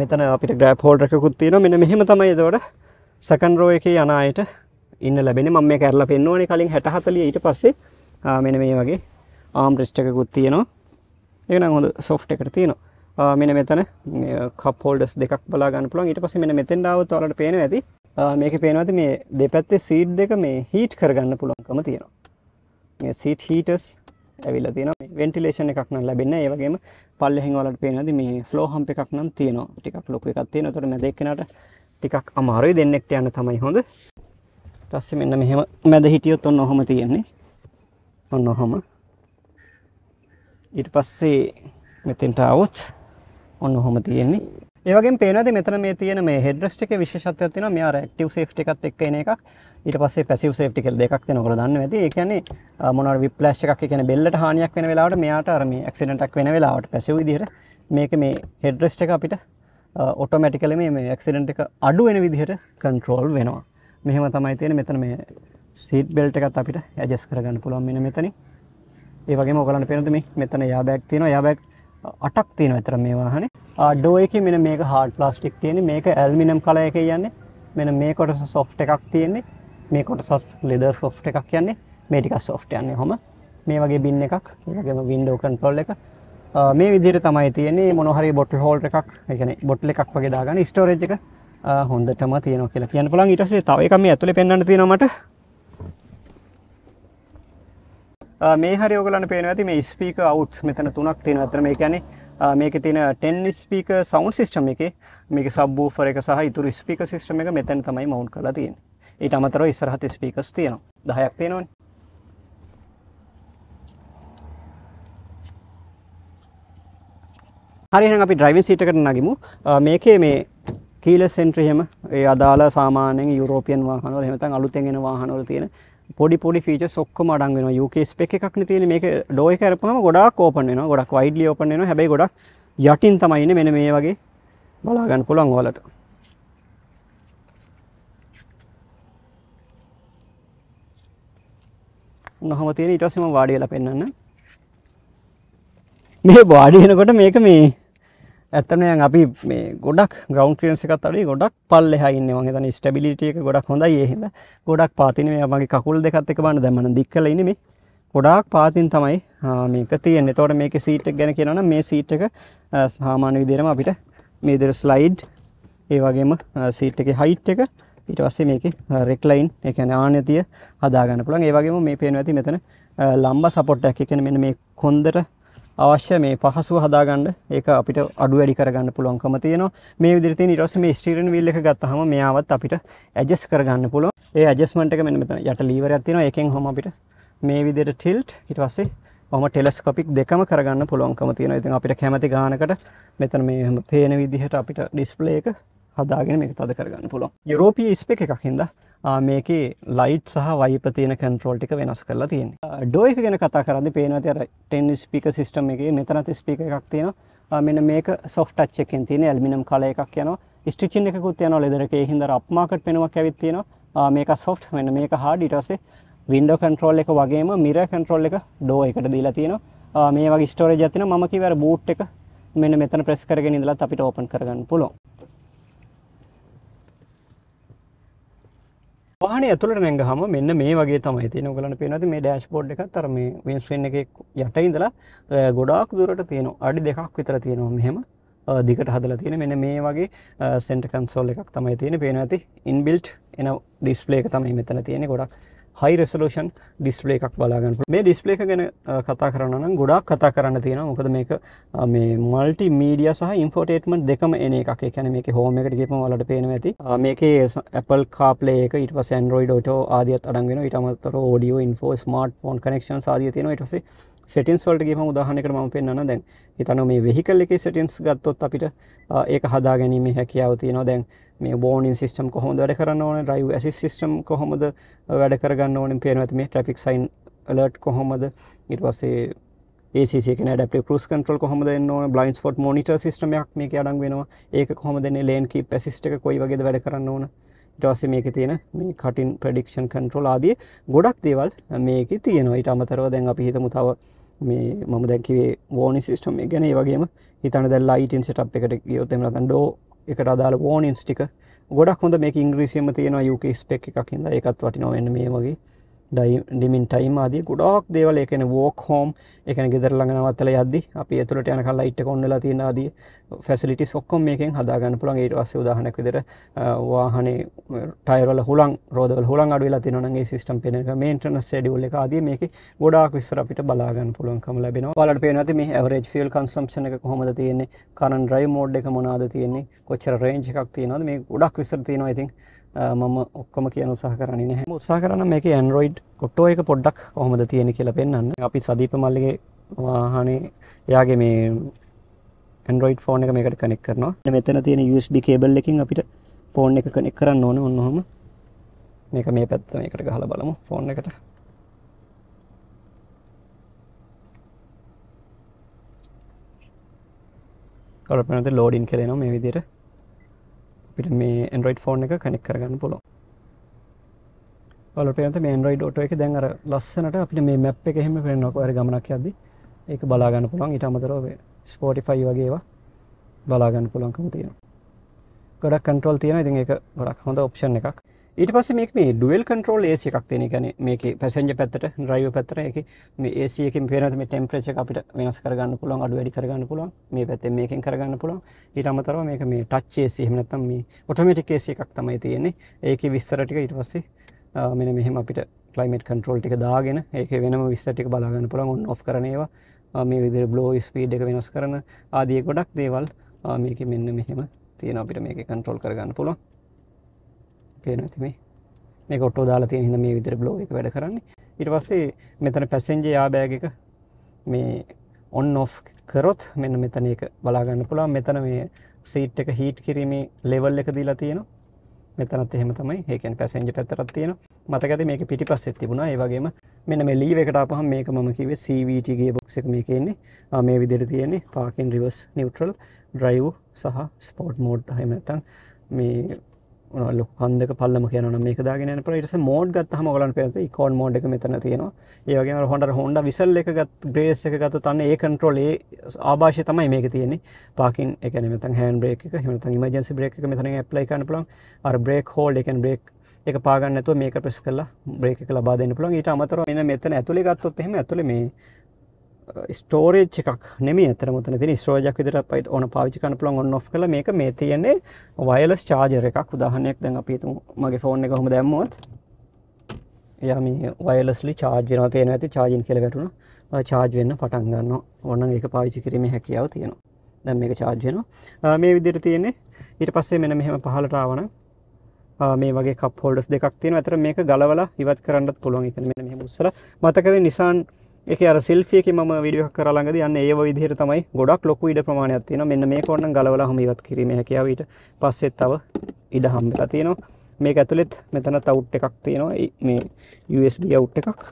Speaker 1: මෙතන අපිට ග්‍රෑප් හෝල්ඩර් එකකුත් තියෙනවා. මෙන්න මෙහෙම තමයි එතකොට සෙකන්ඩ් රෝ එකේ යන අයට ඉන්න ලැබෙන්නේ. මම මේක ඇරලා පෙන්නුවානේ කලින් 60 40 ඊට පස්සේ. මෙන්න මේ වගේ ආම් රිස්ට් එකකුත් තියෙනවා. ඒක නම් හොඳ සොෆ්ට් එකට තියෙනවා. මෙන්න මෙතන කප් හෝල්ඩර්ස් දෙකක් බලා ගන්න පුළුවන්. ඊට පස්සේ මෙන්න මෙතෙන් ආවොත් ඔයාලට පේනවා ඇති. මේකේ පේනවා ඇති මේ දෙපැත්තේ සීට් දෙක මේ හීට් කරගන්න පුළුවන්කම තියෙනවා. මේ සීට් හීටර්ස් ඇවිල්ලා තියෙනවා. වෙන්ටිලේෂන් එකක් නම් ලැබෙන්නේ ඒ වගේම පල්ලෙහින් ඔයාලට පේනවා ඇති මේ ෆ්ලෝ හම්ප් එකක් නම් තියෙනවා. ටිකක් ලොකු එකක් තියෙනවා. ඒතකොට මැද එක්කෙනාට ටිකක් අමාරුයි. දෙන්නෙක්ට යන්න තමයි හොඳ. ඊට පස්සේ මෙන්න මෙහෙම මැද හිටියොත් ඔන්න ඔහොම තියෙන්නේ. ඔන්න ඔහොම. ඊට පස්සේ මෙතෙන්ට આવොත් ඔන්න ඔහොම තියෙන්නේ. ඒ වගේම පේනවාද මෙතන මේ තියෙන මේ හෙඩ්රෙස්ට් එකේ විශේෂත්වයක් තියෙනවා? මෙයා ඇක්ටිව් සේෆ්ටි එකත් එක්ක එන එකක්. ඊට පස්සේ පැසිව් සේෆ්ටි කියලා දෙකක් තියෙනවා. ඔයාලා දන්නවා ඇති ඒ කියන්නේ මොනවාර විප්ලෑෂ් එකක් ඒ කියන්නේ බෙල්ලට හානියක් වෙන වෙලාවට මෙයාට අර මේ ඇක්සිඩන්ට් එකක් වෙන වෙලාවට පැසිව් විදිහට මේක මේ හෙඩ්රෙස්ට් එක අපිට ඔටෝමැටිකලි මේ මේ ඇක්සිඩන්ට් එක අඩු වෙන විදිහට කන්ට්‍රෝල් වෙනවා. මෙහෙම තමයි තියෙන්නේ. මෙතන මේ සීට් බෙල්ට් එකත් අපිට ඇඩ්ජස්ට් කරගන්න පුළුවන් මෙන්න මෙතනින්. ඒ වගේම ඔයගලන්ට පේනද මේ? මෙතන යා බෑග් තියෙනවා. යා බෑග් අටක් තියෙනවා විතර මේ වාහනේ. ඩෝ එකේ මෙන්න මේක හાર્ඩ් ප්ලාස්ටික් තියෙන්නේ. මේක ඇල්මිනියම් කලර් එකේ යන්නේ. මෙන්න මේ කොටස සොෆ්ට් එකක් තියෙන්නේ. මේ කොටස ලෙදර් සොෆ්ට් එකක් යන්නේ. මේ ටිකක් සොෆ්ට් යන්නේ ඔහම. මේ වගේ බින් එකක්. ඒ වගේම වින්ඩෝ කන්ට්‍රෝල් එක. මේ විදිහට තමයි තියෙන්නේ. මොන හරි බොටල් හෝල්ඩර් එකක්. ඒ කියන්නේ බොටල් එකක් වගේ දාගන්න ස්ටෝරේජ් එක. හොඳටම තියෙනවා කියලා කියන්න පුළුවන්. ඊට පස්සේ තව එකක් මේ ඇතුලේ පෙන්වන්න තියෙනවා මට. මේ හරි ඔයගලන්ට පේනවා ඇති මේ ස්පීකර් අවුට්ස් මෙතන තුනක් තියෙනවා. අතන මේ කියන්නේ මේකේ තියෙන 10 ස්පීකර් සවුන්ඩ් සිස්ටම් එකේ මේක සබ් වූෆර් එක සහ ඉතුරු ස්පීකර් සිස්ටම් එක මෙතන තමයි මවුන්ට් කරලා තියෙන්නේ. ඊට අමතරව ඉස්සරහත් ස්පීකර්ස් තියෙනවා. 10ක් තියෙනවනේ. හරි එහෙනම් අපි ඩ්‍රයිවිං සීට් එකට නගිමු. මේකේ මේ කීලස් එන්ට්‍රි එහෙම ඒ අදාළ සාමාන්‍යයෙන් යුරෝපියන් වාහනවල එහෙම නැත්නම් අලුතෙන් එන වාහනවල තියෙන පොඩි පොඩි ෆීචර්ස් ඔක්කොම අඩං වෙනවා. UK ස්පෙක් එකක් නේ තියෙන්නේ. මේක ඩෝ එක අරපුවම ගොඩාක් ඕපන් වෙනවා. ගොඩක් වයිඩ්ලි ඕපන් වෙනවා. හැබැයි ගොඩක් යටින් තමයි ඉන්නේ. මෙන්න මේ වගේ බලා ගන්න පුළුවන් ඔයාලට. නොහම තියෙන ඊට පස්සේ මම වාඩි වෙලා පෙන්නන්න. මේ වාඩි වෙනකොට මේක මේ ඇත්තම අපි මේ ගොඩක් ග්‍රවන්් ක්‍රියන්ස එකත් අඩි ගොඩක් පල්ල හයින්න මගේ තන ස්ටබිලිට එක ගොඩක් හොඳයි ඒහිද ගොඩක් පාතින මේ මගේ කකුල් දෙකත් එක බන්න දැමන දික්කල ඉන මේ. ගොඩාක් පාතින් තමයි මේක තියන්න. තොට මේක සීට් ගැන කියනන මේ සීට් එක සාමාන්‍ය විදිරම අපිට මේදර ස්ලයිඩ් ඒ වගේම සීට් එක හයිට් එක ඊට වස්සේ මේක රෙක්ලයින් එකන ආනතිය හදාගන්න පුළන් ඒවගේම මේ පේන ඇති මෙතන ලම්බ සපොට්ටක් එකන මෙන මේ කොන්දට අවශ්‍ය මේ පහසුව හදාගන්න ඒක අපිට අඩු වැඩි කරගන්න පුළුවන්කම තියෙනවා. මේ විදිහට තියෙන ඊට පස්සේ මේ ස්ටියරින් වීල් එක ගත්තාම මෙයාවත් අපිට ඇඩ්ජස්ට් කරගන්න පුළුවන්. ඒ ඇඩ්ජස්ට්මන්ට් එක මෙන්න මෙතන යට ලීවරයක් තියෙනවා. ඒකෙන් කොහොම අපිට මේ විදිහට ටිල්ට් ඊට පස්සේ ඔහම ටෙලස්කොපික් දෙකම කරගන්න පුළුවන්කම තියෙනවා. ඉතින් අපිට කැමති ගානකට මෙතන මේ පේන විදිහට අපිට ඩිස්ප්ලේ එක හදාගෙන මේක තද කරගන්න පුළුවන් යුරෝපීය ස්පෙක් එකක් හින්දා මේකේ ලයිට් සහ වයිප තියෙන කන්ට්‍රෝල් ටික වෙනස් කරලා තියෙන්නේ. ඩෝ එක ගැන කතා කරද්දී පේනවා ඇති අර 10 ස්පීකර් සිස්ටම් එකේ මෙතනත් ස්පීකර් එකක් තියෙනවා. මෙන්න මේක සොෆ්ට් ටච් එකෙන් තියෙන ඇලුමිනියම් කලර් එකක් යනවා. ස්ටිචින් එකකුත් යනවා ලෙදර් එකේ. ඒ හින්දා අප් මාකට් පෙනුමක් ඇවිත් තියෙනවා. මේක සොෆ්ට් වෙන මේක හાર્ඩ් ඊට පස්සේ වින්ඩෝ කන්ට්‍රෝල් එක වගේම මිරර් කන්ට්‍රෝල් එක ඩෝ එකට දීලා තියෙනවා. මේ වගේ ස්ටෝරේජ් එකක් තියෙනවා. මම කිව්ව අර බූට් එක මෙන්න මෙතන ප්‍රෙස් කරගෙන ඉඳලත් අපිට ඕපන් කරගන්න පුළුවන්. වාහනේ ඇතුළට නැංගහම මෙන්න මේ වගේ තමයි තියෙන. ඔයගලන්ට පේනවාද මේ ඩෑෂ්බෝඩ් එකත් අර මේ වින්ස්ක්‍රීන් එකේ යට ඉඳලා ගොඩාක් දුරට තියෙනවා අඩි දෙකක් විතර තියෙනවා. මෙහෙම දිගට හදලා තියෙන. මෙන්න මේ වගේ සෙන්ටර් කන්සෝල් එකක් තමයි තියෙන්නේ. පේනවා ඇති ඉන්බිල්ට් එන ඩිස්ප්ලේ එක තමයි මෙතන තියෙන්නේ. ගොඩක් හයි රෙසලූෂන් ඩිස්පලේ එකක් බලාගන්න මේ ඩිස්පලේ එක ගැන කතා කරන්න නම් ගොඩක් කතා කරන්න තියෙන මොකද මේක මේ මල්ටි මීඩිය සහ ඉන්ෆෝටේටමට දෙකම එන එකක්. කියන මේක හෝම එකට ගේපම වලට පේන ඇති. මේකේ Apple කාප්ලේ එක ඊට පස්සේ Android Auto ආදියත් අඩංගෙන ඊට අමතර audio info smart phone connections ආදිය තියෙනවා. ඊට පස්සේ සෙටින්ස් වලට ගිහම උදාහරණයකට මම පෙන්නන්න දැන් හිතන්න මේ වෙහිකල් එකේ සෙටින්ස් ගත්තොත් අපිට ඒක හදා ගැනීමේ හැකියාව තියෙනවා. දැන් මේ බෝනින් සිස්ටම් කොහොමද වැඩ කරන්න ඕනේ ඩ්‍රයිව් ඇසිස් සිස්ටම් කොහොමද වැඩ කරගන්න ඕනේ පේනවා. ඇති මේ ට්‍රැෆික් සයින් අලර්ට් කොහොමද? ඊට පස්සේ ACC එක ඇඩප්ටිව් ක්‍රූස් කන්ට්‍රෝල් කොහොමද දෙන්න ඕන? බ්ලයින්ඩ් ස්පොට් මොනිටර් සිස්ටම් එකක් මේක අඩංගු වෙනවා. ඒක කොහොමද දෙන්නේ ලේන් කීප් ඇසිස්ට් එක කොයි වගේද වැඩ කරන්න ඕන? ඊට පස්සේ මේකේ තියෙන මේ කටින් ප්‍රෙඩික්ෂන් කන්ට්‍රෝල් ආදී ගොඩක් දේවල් මේකේ තියෙනවා. ඊට අමතරව දැන් අපි හිතමු තව මේ මම දැන් කිව්වේ වෝනි සිස්ටම් එක ගැන ඒ වගේම හිතන්න දැන් ලයිටින් සෙටප් එකට ගියොත් එහෙම නැත්නම් ඩෝ එකට අදාළ වෝනින්ස් ටික. ගොඩක් හොඳ මේක ඉංග්‍රීසියෙන්ම තියෙනවා UK ස්පෙක් එකක් හින්දා ඒකත් වටිනවා වෙන්න මේ වගේ. ඩිමින් ටයිම් ආදී ගොඩක් දේවල් ඒ කියන්නේ වෝක් හෝම් ඒ කියන්නේ ගෙදර ළඟ නවත්තලා යද්දි අපි ඇතුළට යනකම් ලයිට් එක ඔන් වෙලා තියෙන ආදී ෆැසිලිටිස් ඔක්කොම මේකෙන් හදා ගන්න පුළුවන් ඊට පස්සේ උදාහරණයක් විදිහට වාහනේ ටයර් වල හුලං රෝද වල හුලං අඩු වෙලා තියෙනවා නම් ඒ සිස්ටම් පේන එක මේන්ටනන්ස් ෂෙඩියුල් එක ආදී මේකේ ගොඩාක් විස්තර අපිට බලා ගන්න පුළුවන්කම ලැබෙනවා. ඔයාලට පේනවා ඇති මේ ඇවරේජ් ෆියල් කන්සම්ප්ෂන් එක කොහොමද තියෙන්නේ? කරන්ට් ඩ්‍රයිව් මෝඩ් එක මොනවාද තියෙන්නේ? කොච්චර රේන්ජ් එකක් තියෙනවද? මේ ගොඩක් විස්තර තියෙනවා ඉතින්. මම ඔක්කොම කියන උත්සාහ කරන්නේ නැහැ. උත්සාහ කරන මේක Android ඔටෝ එක පොඩ්ඩක් කොහොමද තියෙන්නේ කියලා පෙන්වන්න. අපි සදීප මල්ලිගේ වාහනේ එයාගේ මේ Android ෆෝන් එක මේකට කනෙක්ට් කරනවා. මෙතන තියෙන USB කේබල් එකකින් අපිට ෆෝන් එක කනෙක්ට් කරන්න ඕන ඔන්න ඔහම. මේක මේ පැත්ත මේකට ගහලා බලමු ෆෝන් එකට. ඔයාලට පේනද ලෝඩින් කියලා එනවා මේ විදිහට. අපිට මේ Android ෆෝන් එක කනෙක්ට් කරගන්න පුළුවන්. ඔයාලට පේනද මේ Android Auto එක දැන් අර ලස්සනට අපිට මේ මැප් එක එහෙම පේනවා කොහරි ගමනක් යද්දි. ඒක බලා ගන්න පුළුවන්. ඊට අමතරව Spotify වගේ ඒවා බලා ගන්න පුළුවන්කම තියෙනවා. ගොඩක් කන්ට්‍රෝල් තියෙනවා. ඉතින් ඒක ගොඩක් හොඳ ඔප්ෂන් එකක්. ඊට පස්සේ මේක මේ ඩුවල් කන්ට්‍රෝල් AC එකක් තියෙන. කියන්නේ මේකේ පැසෙන්ජර් පැත්තට ඩ්‍රයිවර් පැත්තට ඒකේ මේ AC එකකින් පේන මේ ටෙම්පරේචර් එක අපිට වෙනස් කරගන්න පුළුවන්, අඩු වැඩි කරගන්න පුළුවන්. මේ පැත්තෙන් මේකෙන් කරගන්න පුළුවන්. ඊට අමතරව මේක මේ ටච් AC එහෙම නැත්නම් මේ ඔටෝමැටික් AC එකක් තමයි තියෙන්නේ. ඒකේ විස්තර ටික ඊට පස්සේ මෙන්න මෙහෙම අපිට ක්ලයිමේට් කන්ට්‍රෝල් ටික දාගෙන ඒකේ වෙනම විස්තර ටික බලා ගන්න පුළුවන් ඔන් ඔෆ් කරන ඒවා මේ විදිහට බ්ලෝ ස්පීඩ් එක වෙනස් කරන ආදී ගොඩක් දේවල් මේකේ මෙන්න මෙහෙම තියෙන අපිට මේක කන්ට්‍රෝල් කරගන්න පුළුවන් පේන ඇති මේ. මේක ඔට්ටෝ දාලා තියෙන හින්දා මේ විදිහට බ්ලෝ එක වැඩ කරන්නේ. ඊට පස්සේ මෙතන පැසෙන්ජර් යා බෑග් එක මේ ඔන් ඔෆ් කරොත් මෙන්න මෙතන එක බලා ගන්න පුළුවන්. මෙතන මේ සීට් එක හීට් කිරීමේ ලෙවල් එක දීලා තියෙනවා. මෙතනත් එහෙම තමයි. ඒ කියන්නේ පැසෙන්ජර් පැත්තටත් තියෙනවා. මතක ඇති මේක පිටිපස්සෙත් තිබුණා. ඒ වගේම මෙන්න මේ ලීව් එකට ආපහම මේක මම කිව්වේ CVT ගිය බොක්ස් එක මේකේ ඉන්නේ. මේ විදිහට තියෙන්නේ. පාකින් රිවර්ස් නියුට්‍රල් ඩ්‍රයිව් සහ ස්පෝර්ට් මෝඩ් එහෙම නැත්නම් මේ ලොක කන්දක පල්ලම කියන මේක දාගෙන යන ඊට මෝඩ් ගත්තහම ඔයගලන්ට පේනවා ඉකෝන් මෝඩ් එක මෙතන තියෙනවා. ඒ වගේම හොන්ඩා හොන්ඩා විසල් එක ගත් ග්‍රේස් එක ගත්තොත් අන්න ඒ කන්ට්‍රෝල් ඒ ආభాෂය තමයි මේක තියෙන්නේ. පාකින් ඒ කියන්නේ මෙතන හෑන්ඩ් බ්‍රේක් එක එහෙම නැත්නම් ඉමර්ජන්සි බ්‍රේක් එක මෙතනින් ඇප්ලයි කරන්න පුළුවන්. අර බ්‍රේක් හෝල්ඩ් ඒ කියන්නේ බ්‍රේක් එක පාගන්න නැතුව මේක ප්‍රෙස් කරලා බ්‍රේක් එක ලබා දෙන්න පුළුවන්. ඊට අමතරව මෙන්න මෙතන ඇතුලේ ගත්තොත් එහෙම ඇතුලේ මේ ස්ටෝරේජ් එකක් නෙමෙයි අතර මුතන තියෙන ස්ටෝරේජ් එකක් විදිහට අපිට ඕන පාවිච්චි කරන්න පුළුවන් ඔන් ඔෆ් කරලා මේක මේ තියෙන්නේ වයර්ලස් චාර්ජර් එකක්. උදාහරණයක් දැන් අපි හිතමු මගේ ෆෝන් එක කොහොම දැම්මොත් එයා මේ වයර්ලස්ලි චාර්ජ් වෙනවා පේනවා ඇති චාර්ජින් කියලා වැටුණා. චාර්ජ් වෙන්න පටන් ගන්නවා. ඕනනම් ඒක පාවිච්චි කිරීමේ හැකියාව තියෙනවා. දැන් මේක චාර්ජ් වෙනවා. මේ විදිහට තියෙන්නේ. ඊට පස්සේ මෙන්න මෙහෙම පහළට ආවනම් මේ වගේ කප් හෝල්ඩර්ස් දෙකක් තියෙනවා. අතර මේක ගලවලා ඉවත් කරන්නත් පුළුවන්. ඒ කියන්නේ මෙන්න මෙහෙම උස්සලා. මතකද නිසාන් ඒක අර සෙල්ෆි එකේ මම වීඩියෝ එකක් කරලා ළඟදී අන්න ඒව විදිහට තමයි ගොඩක් ලොකු ඉඩ ප්‍රමාණයක් තියෙනවා. මෙන්න මේක ඕනනම් ගලවලා හැම ඉවත් කිරීමේ හැකියාව ඊට පස්සෙත් තව ඉඩ හම්බෙලා තියෙනවා. මේක ඇතුළෙත් මෙතනත් අවුට් එකක් තියෙනවා. මේ USB අවුට් එකක්.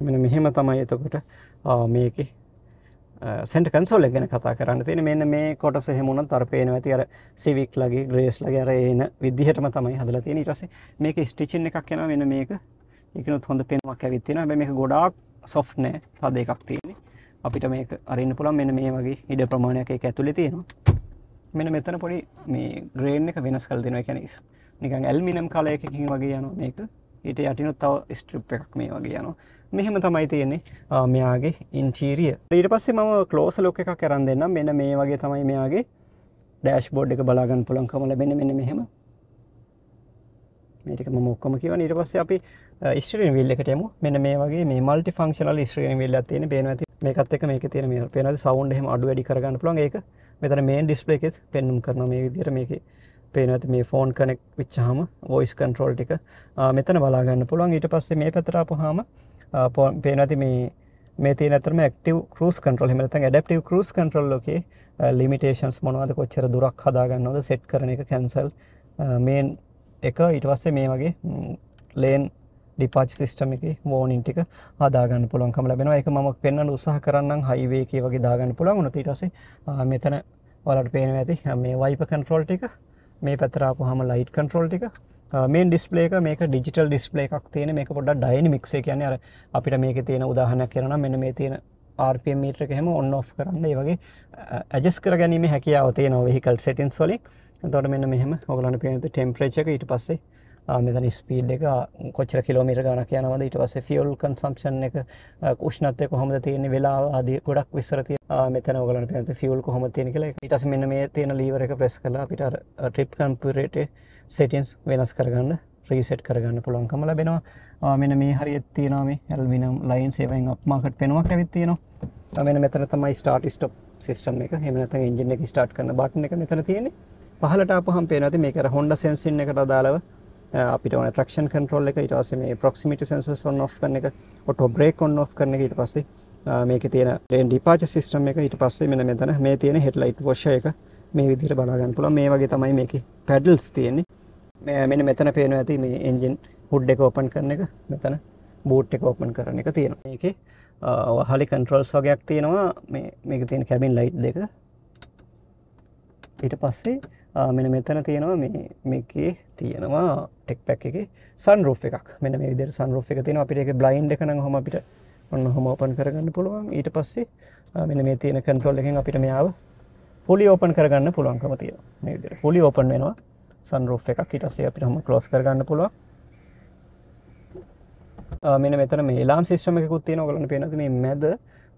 Speaker 1: මෙන්න මෙහෙම තමයි එතකොට මේකේ සෙන්ට කන්සෝල් ගැන කතා කරන්න තියෙන මෙන්න මේ කොටස හෙමුණත් තර පේනවා ඇති අර සිවික් ලගේ ග්‍රේස් ලගේ අර එන විදිහටම තමයි හදලා තියෙන ඊට පස්සේ මේක ස්ටිචින් එකක් යනවා මෙන්න මේක. ඒකනොත් හොඳ පෙනුමක් ඇවිත් තියෙනවා. හැබැයි මේක ගොඩාක් සොෆ්ට් නෑ තද එකක් තියෙන්නේ. අපිට මේක අරින්න පුළුවන්. මෙන්න මේ වගේ ඉඩ ප්‍රමාණයක් ඒක ඇතුලේ තියෙනවා. මෙන්න මෙතන පොඩි මේ ග්‍රේන් එක වෙනස් කරලා තියෙනවා ඒ කියන්නේ නිකන් ඇල්මිනියම් කලර් එකකින් වගේ යනවා මේක. ඊට යටිනුත් තව ස්ට්‍රිප් එකක් මේ වගේ යනවා. මෙහෙම තමයි තියෙන්නේ. මෙයාගේ ඉන්ටීරිය ඊට පස්සේ මම ක්ලෝස ලොක් එකක් කරන් දෙන්න මෙන්න මේ වගේ තමයි මෙයාගේ ඩෑශ් බෝඩ් එක බලාගන්න පුළුවන්කම ලැබෙන්නේ. මෙන්න මෙහෙම. මේක මම ඔක්කොම කියවන. ඊට පස්සේ අපි ස්ට්‍රීම් වීල් එකට යමු. මෙන්න මේ වගේ මේ මල්ටි ෆන්ක්ෂනල් ස්ට්‍රීම් වීල් එකක් තියෙන පේනවා ඇති. මේකත් එක්ක මේකේ තියෙන මේ පේනවාද සවුන්ඩ් එහෙම අඩු වැඩි කරගන්න පුළුවන්. ඒක මෙතන මේන් ඩිස්ප්ලේ එකෙත් පෙන්눔 කරනවා. මේ විදිහට මේකේ පේන ඇති මේ ෆෝන් කනෙක් විච්චහම වොයිස් කන්ට්‍රෝල් ටික මෙතන බලාගන්න පුළුවන්. ඊට පස්සේ මේ පැත්තට ආපුවාම පේන ඇති මේ මේ තියෙන ඇතරම ඇක්ටිව් කරස් කන්ට්‍රෝල් එහෙම නැත්නම් ඇඩැප්ටිව් කරස් කන්ට්‍රෝල් එකේ ලිමිටේෂන්ස් මොනවද කොච්චර දුරක් හදාගන්නවද සෙට් කරන එක කැන්සල් මේන් එක ඊට පස්සේ මේ වගේ ලේන් ඩිපාච් සිස්ටම එක වෝනින් ටික හදාගන්න පුළුවන්කම ලැබෙනවා. ඒක මම පෙන්වන්න උත්සාහ කරන්නම් හයිවේ එකේ වගේ දාගන්න පුළුවන් වුණොත් ඊට පස්සේ මෙතන ඔයාලට පේනවා ඇති මේ වයිපර් කන්ට්‍රෝල් ටික මේ පැත්තට ආපුවාම ලයිට් කන්ට්‍රෝල් ටික Uh, මේන් ඩිස්පලේ එක මේක ඩිජිටල් ඩිස්පලේ එකක් තියෙන මේක පොඩ්ඩක් ඩයිනමික්ස් ඒ කියන්නේ අර අපිට මේකේ තියෙන උදාහරණයක් කියනවා නම් මෙන්න මේ තියෙන RPM මීටර එක හැම ඔන් ඔෆ් කරන්න. ඒ වගේ uh, ඇඩ්ජස්ට් කර ගැනීම හැකියාව තියෙනවා වෙහිකල් සෙටින්ස් වලින්. එතකොට මෙන්න මෙහෙම ඔයගලන්ට පේන ටෙම්පරේචර් එක. ඊට පස්සේ මෙතන ස්පීඩ් එක කොච්චර කිලෝමීටර් ගණක් යනවද? ඊට පස්සේ ෆියුල් කන්සම්ප්ෂන් එක උෂ්ණත්වය කොහොමද තියෙන්නේ? වෙලාව ආදී ගොඩක් විස්තර තියෙනවා මෙතන ඔයගලන්ට පේන ෆියුල් කොහොමද තියෙන කියලා. ඊට පස්සේ මෙන්න මේ තියෙන ලීවර් එක ප්‍රෙස් කරලා අපිට අර ට්‍රිප් කම්පියුටරේ සෙටින්ස් වෙනස් කරගන්න රීසෙට් කරගන්න පුළුවන්කම ලැබෙනවා. මෙන්න මේ හරියට තියෙනවා මේ aluminium line seven up market පෙනුමක් ඇවිත් තියෙනවා. මෙන්න මෙතන තමයි ස්ටාර්ට් ස්ටොප් සිස්ටම් එක. එහෙම නැත්නම් එන්ජින් එක ස්ටාර්ට් කරන බටන් එක මෙතන තියෙන්නේ. පහලට ආපුවහම පේනවා ඇති මේක අර Honda Sensing එකට අදාළව Uh, අපිට ඕන ට්‍රක්ෂන් කන්ට්‍රෝල් එක. ඊට පස්සේ මේ ප්‍රොක්සිමිටි සෙන්සර්ස් ඔන් ඔෆ් කරන එක ඔටෝ බ්‍රේක් ඔන් ඔෆ් කරන එක ඊට පස්සේ uh, මේකේ තියෙන ලේන් ඩිපාචර් සිස්ටම් එක ඊට පස්සේ මෙන්න මෙතන මේ තියෙන හෙඩ්ලයිට් වොෂර් එක මේ විදිහට බලා ගන්න පුළුවන්. මේ වගේ තමයි මේකේ පැඩල්ස් තියෙන්නේ. මෙන්න මෙතන පේනවා ඇති මේ එන්ජින් හුඩ් එක ඕපන් කරන එක මෙතන බූට් එක ඕපන් කරන එක තියෙනවා. මේකේ uh, වහලි කන්ට්‍රෝල්ස් වගේක් තියෙනවා. මේ මේක තියෙන කැබින් ලයිට් දෙක. ඊට පස්සේ මෙන මෙතන තියෙනවා මේ මේකේ තියෙනවා ටෙක් පැක් එක සන් රෝ් එකක්. මෙන මේ විදිහට සන් රෝ් එක තියෙනවා. අපිට ඒක බ්ලයින්ඩ් එක නම් ඔහොම අපිට ඔන්න ඔහොම ඕපන් කරගන්න පුළුවන්. ඊට පස්සේ මෙන්න මේ තියෙන කන්ට්‍රෝල් එකෙන් අපිට මෙයාව ෆුලි ඕපන් කරගන්න පුළුවන්කම තියෙනවා. මේ විදිහට ෆුලි ඕපන් වෙනවා සන් රෝ් එකක්. ඊට පස්සේ අපිට ඔහොම ක්ලෝස් කරගන්න පුළුවන්. මෙන්න මෙතන මේ එලාම් සිස්ටම් එකකුත් තියෙනවා. ඔයගලන්ට පේනවාද? මේ මැද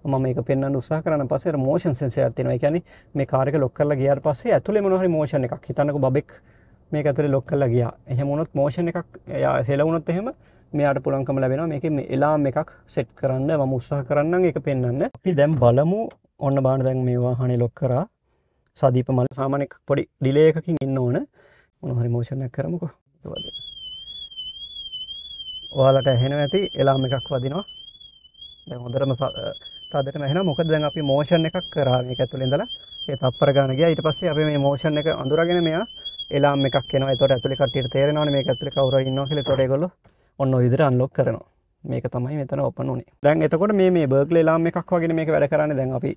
Speaker 1: මම ඒක පෙන්වන්න උත්සාහ කරන පස්සේ මෝෂන් සෙන්සර් එකක් තියෙනවා. ඒ කියන්නේ මේ කාර් එක ලොක් කරලා ගියාට පස්සේ ඇතුලේ මොනවා හරි මෝෂන් එකක්. හිතන්නකෝ බබෙක් මේක ඇතුලේ ලොක් කරලා ගියා. එහෙම වුණොත් මෝෂන් එකක් එයා හෙලවුණොත් එහෙම මෙයාට පුළුවන්කම ලැබෙනවා මේකේ මේ එලාම් එකක් සෙට් කරන්න මම උත්සාහ කරන්නම් ඒක පෙන්වන්න. අපි දැන් බලමු ඔන්න බාන දැන් මේ වාහනේ ලොක් කරා. සදීප මල සාමාන්‍ය පොඩි ඩිලේ එකකින් ඉන්න ඕන. මොන හරි මෝෂන් එකක් කරමුකෝ. ඔයාලට ඇහෙනවා ඇති එලාම් එකක් වදිනවා. දැන් හොඳටම තදටම ඇහෙනවා මොකද දැන් අපි මෝෂන් එකක් කරා? මේක ඇතුළේ ඉඳලා ඒ තප්පර ගාන ගියා. ඊට පස්සේ අපි මේ මෝෂන් එක අඳුරගෙන මෙයා එලාම් එකක් එනවා. ඒතකොට ඇතුළේ කට්ටියට තේරෙනවනේ මේක ඇතුළේ කවුරු ඉන්නවා කියලා. ඒතකොට ඒගොල්ලෝ ඔන්න ඔය විදිහට අන්ලොක් කරනවා. මේක තමයි මෙතන ඕපන් උනේ දැන් එතකොට මේ මේ බර්ග්ලි එලාම් එකක් වගේ මේක වැඩ කරන්නේ. දැන් අපි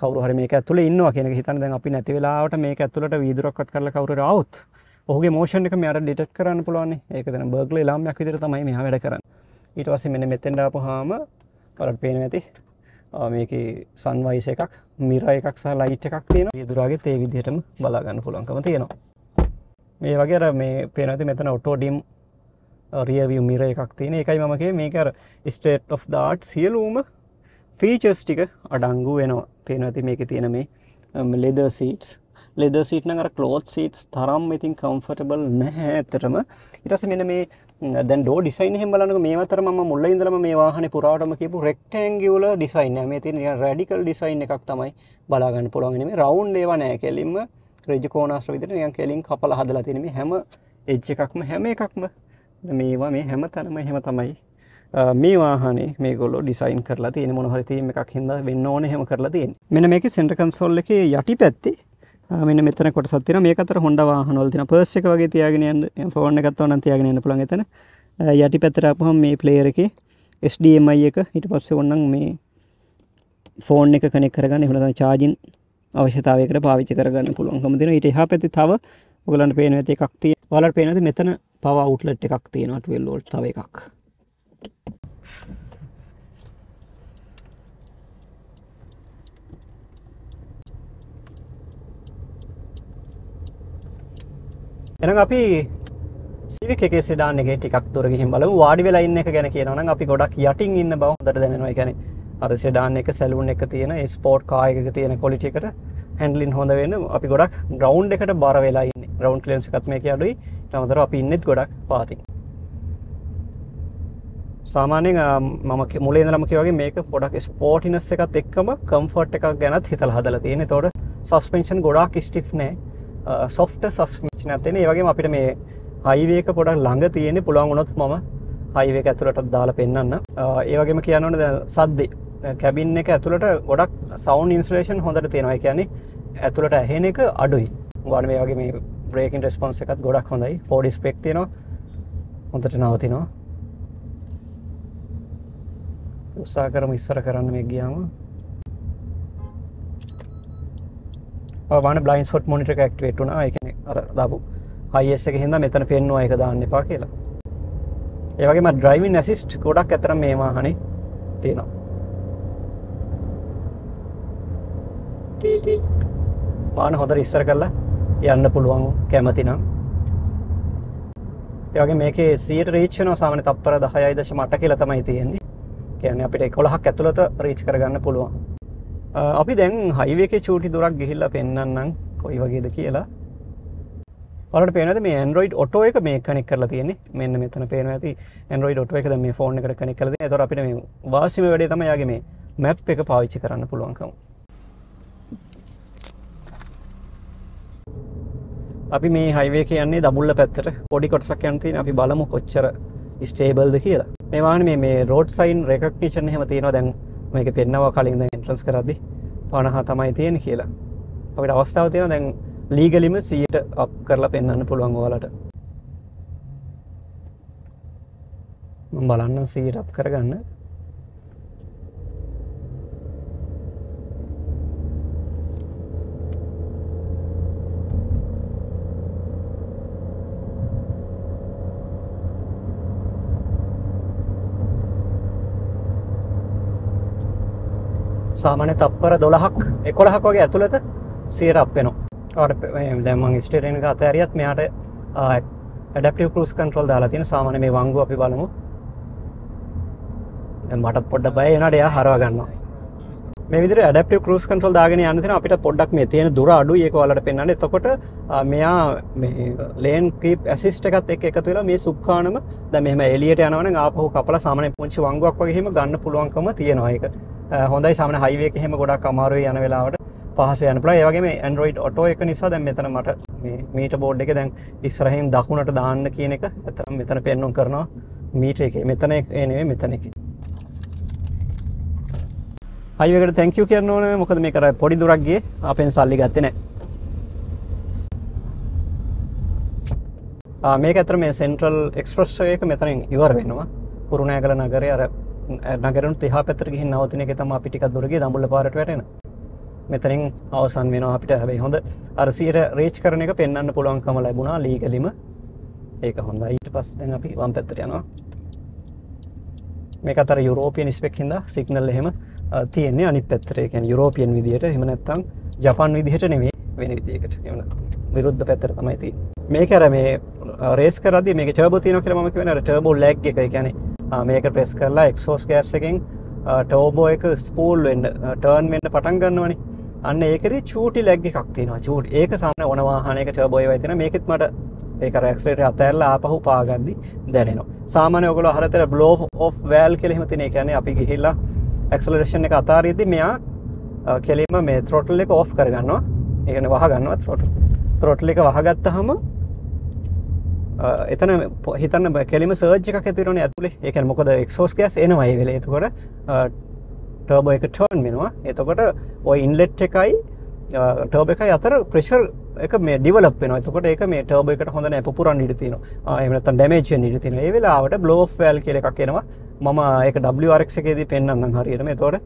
Speaker 1: කවුරු හරි මේක ඇතුළේ ඉන්නවා කියන එක හිතන්න දැන් අපි නැති වෙලාවට මේක ඇතුළට වීදුරක්වත් කරලා කවුරු හරි ආවොත් ඔහුගේ මෝෂන් එක මෙයාට ඩිටෙක්ට් කරන්න පුළුවන් ඒක දැන් බර්ග්ලි එලාම් එකක් විදිහට තමයි මෙයා වැඩ කරන්නේ. ඊට පස්සේ මෙන්න මෙතෙන්ට ආපුවාම ඔයාලට පේනවා ඇති මේක සන්වයිස එකක් මිර එකක් සහ ලයිට් එකක් තියෙන යදුරාගේ තේ විදිහටම බලාගන්න පුළුවන්කම තියෙනවා. මේ වගේ මේ පේනති මෙතන ඔටෝඩිම් රියවිය මිර එකක් තියෙන එකයි මමගේ මේක ස්ටේට් of දාට් සියලූම ෆීචර්ස් ටික අඩංගු වෙනවා. පේනති මේක තියෙන මේ ලෙද සීටස් ලෙද සිටන අර කලෝත් සීටස් තරම් ඉතින් කම්ෆර්ටබල් නැහැ ඇතරම ඉටස මෙන මේ දැන් ඩෝ ඩිසයින් එහෙම බලනකොට මේ අතර මම මුලින් ඉඳලම මේ වාහනේ පුරාවටම කියපු රෙක්ටැන්ගියුලර් ඩිසයින් එක. මේ තියෙන නිකන් රැඩිකල් ඩිසයින් එකක් තමයි බලා ගන්න පුළුවන් නෙමෙයි. රවුන්ඩ් ඒවා නෑ. කෙලින්ම රෙජ් කෝනස් විදිහට නිකන් කෙලින් කපලා හදලා තියෙන මේ හැම එජ් එකක්ම හැම එකක්ම මේවා මේ හැම තැනම එහෙම තමයි මේ වාහනේ මේගොල්ලෝ ඩිසයින් කරලා තියෙන මොන හරි තීම් එකක් හින්දා වෙන්න ඕනේ එහෙම කරලා තියෙන්නේ. මෙන්න මේකේ සෙන්ටර් කන්සෝල් එකේ යටි පැත්තේ මෙන්න මෙතන කොටසක් තියෙනවා. මේක අතර හොන්ඩා වාහනවල තියෙන පර්ස් එක වගේ තියාගෙන යන්න ෆෝන් එකක් තවනම් තියාගෙන යන්න පුළුවන් එතන. යටි පැත්තට ආපුවම මේ ප්ලේයර් එකේ HDMI එක ඊට පස්සේ ඕනනම් මේ ෆෝන් එක කනෙක්ට් කරගන්න. එහෙම නැත්නම් චාර්ජින් අවශ්‍යතාවයකට පාවිච්චි කරගන්න පුළුවන්කම තියෙනවා ඊට එහා පැත්තේ තව ඔයගලන්ට පේන ඇති එකක් තියෙනවා ඔයාලට පේන ඇති මෙතන පවර් අවුට්ලට් එකක් තියෙනවා. 12 වෝල්ට් තව එකක්. එනම් අපි සිවික් එකේ සෙඩාන් එකේ ටිකක් දුර ගිහින් බලමු වාඩි වෙලා ඉන්න එක ගැන කියනවා නම් අපි ගොඩක් යටින් ඉන්න බව හොඳට දැනෙනවා. ඒ කියන්නේ අර සෙඩාන් එක සැලූන් එක තියෙන ඒ ස්පෝර්ට් කාර් එකක තියෙන ක්වොලිටි එකට හැන්ඩලින් හොඳ වෙන්න අපි ගොඩක් ග්‍රවුන්ඩ් එකට බර වෙලා ඉන්නේ. ග්‍රවුන්ඩ් ක්ලියරන්ස් එකත් මේකේ අඩුයි. ඊට අමතරව අපි ඉන්නෙත් ගොඩක් පාතින්. සාමාන්‍යයෙන් මම මුලින් ඉඳලම කිව්වා වගේ මේක පොඩක් ස්පෝර්ටිනස් එකත් එක්කම කම්ෆර්ට් එකක් ගැනත් හිතලා හදලා තියෙන. ඒතකොට සස්පෙන්ෂන් ගොඩාක් ස්ටිෆ් නෑ. සොෆ්ට සස්මිච් නැතින ඒ වගේ අපිට මේ හයිවේක පොඩක් ළඟ තියෙන පුළුවන් වුණොත් මම හයිවේක ඇතුළට දාලා පෙන්න්න ඒවගේම කියන්නවන සද්දේ. කැබින් එක ඇතුළට ගොඩක් සෞන් ඉන්ස්ලේෂන් හොඳට තියෙනවා. කියන්නේ ඇතුළට ඇහෙන එක අඩුයි. වඩ මේ වගේ මේ බ්‍රේකින් රෙස්පොන්ස එකත් ගොඩක් හොඳයි. ෆෝඩිස් පෙක් තියෙනවා. හොඳට නවතිනවා. උත්සා කරම ඉස්සර කරන්න මේ ගියාම. වාන බ්ලයින් සොට් මොනිට ඇක්ටේට වුණ. එකන අර දබු හයිස එක හිද මෙතන පෙන්වා එක දාන්න එපා කියලා. ඒවගේම ඩ්‍රයිවින් ඇසිස්ට් ගොඩක් ඇතර මේ වාහනේ තියෙනවා. වාන හොඳර ඉස්සර කරලා යන්න පුළුවන් කැමති නම්. ඒවගේ මේක සියට රීච්චන සාමන තප්පර දහයයි දශ මට කියල තමයි තියෙන්නේ. කියන අපිට කොළහක් ඇතුළත රීච් කරගන්න පුළුවන්. අපි දැන් හයිවක චූටි දුරක් ගිහිල්ල පෙන්න්නම් කොයි වගේද කියලා. ඔලට පේනද මේ ඇන්ඩරෝයිඩ් ඔටෝ එක මේ කනෙක් කරලා තියෙන්නේ? මෙන්න මෙතන පේන ඇති ඇන්ඩරෝයිඩ් ඔටෝ එකද මේ ෆෝන් එකට කනෙක් කරද තොර අපිට මේ වාසිම වැඩේ තම යාගේ මේ මැප් එක පාවිච්චි කරන්න පුළුවන්කම. අපි මේ හයිවේ කියන්නේ දමුල්ල පැත්තට. පොඩි කොටසක් යන්ති අපි බලමු කොච්චර ස්ටේබල්ද කියලා. මේවාන මේ රෝඩ් සයින් රෙකක්නිෂන් හෙම තියෙනවා දැන් මේක පෙන්නවා කලින් එන්ට්‍රන්ස් කරදදි පණහා තමයි තියෙන කියලා. අපිට අවස්ථාව තියෙන දැන් ලීගලිම සීට අප් කරලා පෙන්න්න පුළුවන් ඕලට බලන්න සීට අප් කරගන්න. සාමාන්‍ය තප්පර දොළහක් එකොළහක් වගේ ඇතුළත සියට අපෙනවා දැමන් ස්ටේටෙන් අතඇරියත් මෙයාට ඇඩපිය පරුස් කන්ට්‍රෝල් දාලා තියෙන සාමාන මේ වංගු අපි බලමු. මට පොඩ්ඩ බය එනට එයා හරවාගන්නවා මේ විදිර ඇඩපිය කරුස් කන්ට්‍රල් දාගෙන යන්නතින අපිට පොඩ්ඩක් මේ තියෙන දුර අඩු ඒක වලට පෙන්න්න එතකොට මෙයා ලේන් කීප ඇසිස්ට එකත් එක් එකතු වෙලා මේ සුක්කානම ද මෙම එලියට යනවන ආපහු කපල සාමන පුංචි වංගුවක් වගේම ගන්න පුළුවන්කම තියෙනවා එක හොඳයි. සමන හයිවක හෙම ගොඩක් අමාරුව යන වෙලාවට පහස යන පලා ඒවගේ ඇන්ඩරෝයිඩ් ඔටෝ එක නිසා දැන් මෙතන මට මීට බෝඩ් එක දැන් ඉස්සරහින් දකුණට දාන්න කියන එක ඇත මෙතන පෙන්නුම් කරනවා මීට එක. මෙතන එනේ මෙතන එක. හයිවකට තැංකව කියන්න ඕන. මොකද මේ කර පොඩි දුරක්ගේ අපෙන් සල්ලි ගත්තන මේක ඇතර මේ සෙන්ට්‍රල් එක්ස්ප්‍රස්්යක මෙතනින් ඉවර වෙනවා. කුරුණෑ කළ නගරය අර නගරනු තිහ පැතර ගහි නවතින එක තම පිටික් දුරගේ දමුල්ල පාරට වැටෙන. මෙතරින් අවසන් වෙන අපිට. හැබයි හොඳ අරසියට රේච් කරන එක පෙන්න්න පුළුවන්කම ලැබුණා ලීගලිම ඒක හොඳ ඊට පස් දැන් අපි වම් පැත්තර යනවා. මේක අතර යුරෝපියන් ස්පෙක් හිද සිගනල් එහෙම තියෙන්නේ අනි පැත්තරේ කැන යුරෝපියන් විදිහට එමනැත්තම් ජපන් විදිහට නෙවේ වෙන විදිකට විරුද්ධ පැත්තර තමයිති මේක අර මේ රේස් කරද මේ ටර්බ තියන කරම වෙන ටර්බෝ ලැග් එක. ගැන මේක ප්‍රෙස් කරලා එක්සෝස් කෑර්ස එකෙන් ටෝබෝ එක ස්පූල් වෙන්න ටර්න් වෙන්න පටන් ගන්නවනි. අන්න ඒකර චූටි ලැග්ග එකක් තියෙනවා. චූට ඒක සන්න ඕනවාහනක ටබොය වයිතින මේකෙත් මට ඒක රක්ස්ලට අතැරල ආපහු පාගද්දි දැනෙනවා. සාමානය ඔගොල හරතර බ්ලෝ ඔෆ් වෑල් කෙලෙම තින කියන අපි ගිහිල්ලා ඇක්සලරේෂන් එක අතාරීදි මෙයා කෙලීම මේ ත්‍රොටල් එක ඔෆ් කරගන්නවා. ඒගන වහගන්නවා ත්‍රොට ත්‍රොට්ල එක වහගත්ත හම එතන හිතන්න කෙලිම සර්ජ්ක ඇතිරන ඇතුලේ. එක මොකද එක්සෝස් ගස් එනවයි වෙල. එතකොට ටර්බ එක ටර්න් වෙනවා. එතකොට ඔය ඉන්ලෙට් එකයි ටර්බ එකයි අතර ප්‍රෙෂර් එක මේ ඩිවලප් වෙන එතකොට එක මේ ටර්බ එකට හොඳ පුරන් ඉඩතින එමත ඩමේච ඉඩතින ඒ වෙලාවට බ්ලෝ ෆෑල් කියල එකක් එනවා. මම ඒක ඩRX එකේදී පෙන්න්නම් හරියටම. තොට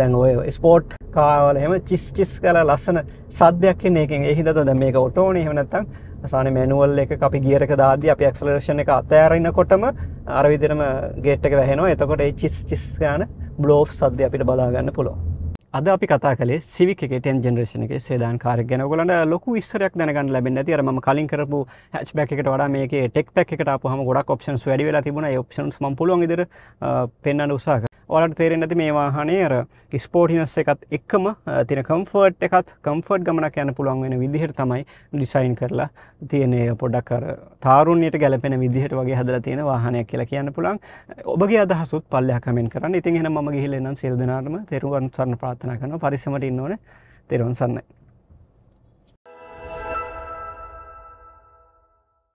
Speaker 1: දැන් ඔය ස්පෝට් කාවල එම චිස් චිස් කල ලස්සන සද්‍යයක් එකෙන්. එහිදත දැ මේක ඔටෝන හමනත්තම් සාන මැනුවල් එක අපි ගියරක දාද අපි ක්සලේෂණ එක අතෑරන්න කොටම අරවිදිරම ගේට්ක වැහෙනවා. එතකොට චිස් චිස් ගන බ්ලෝ් සද්‍ය අපිට බලාගන්න පුළො අද අපි කතා කලේ සිවික ටන් ජෙනරේෂන එක සේඩන් කාර ගැන. ගලට ලොකු ස්රයක් දැනගන්න ලැබෙන තිර ම කලින් කරපු හැච් බැක් එකට වඩා මේක ටෙක් පැක් එකට පහම ගොඩක් ඔප්ෂන් වැඩි වෙලා තිබුණ. ඔප්ෂන් ම පුලුවන් ඉදිර පෙන්න්න උසාහ ඔලට තේරෙන් ඇති මේ වාහනය අර ස්පෝටිනස් එකත් එක්කම තින කම්ෆර්ට් එකත් කම්ෆර්ට් ගමනක් යන පුළුවන් වෙන විදිහට තමයි ඩිසයින් කරලා තියනේ පොඩක් අර තාරුණයට ගැලපෙන විදිහට වගේ හදලා තියෙන වාහනයක් කියලා කියන්න පුළුවන්. ඔබගේ අදහසුත් පල්ලයක් කමෙන් කරන්න. ඉතින් එහෙනම් මම ගිහිල්ලා නම් සියලු දෙනාටම තෙරුවන් සරණ ප්‍රාර්ථනා කරනවා. පරිස්සමට ඉන්න ඕනේ. තෙරුවන් සරණයි.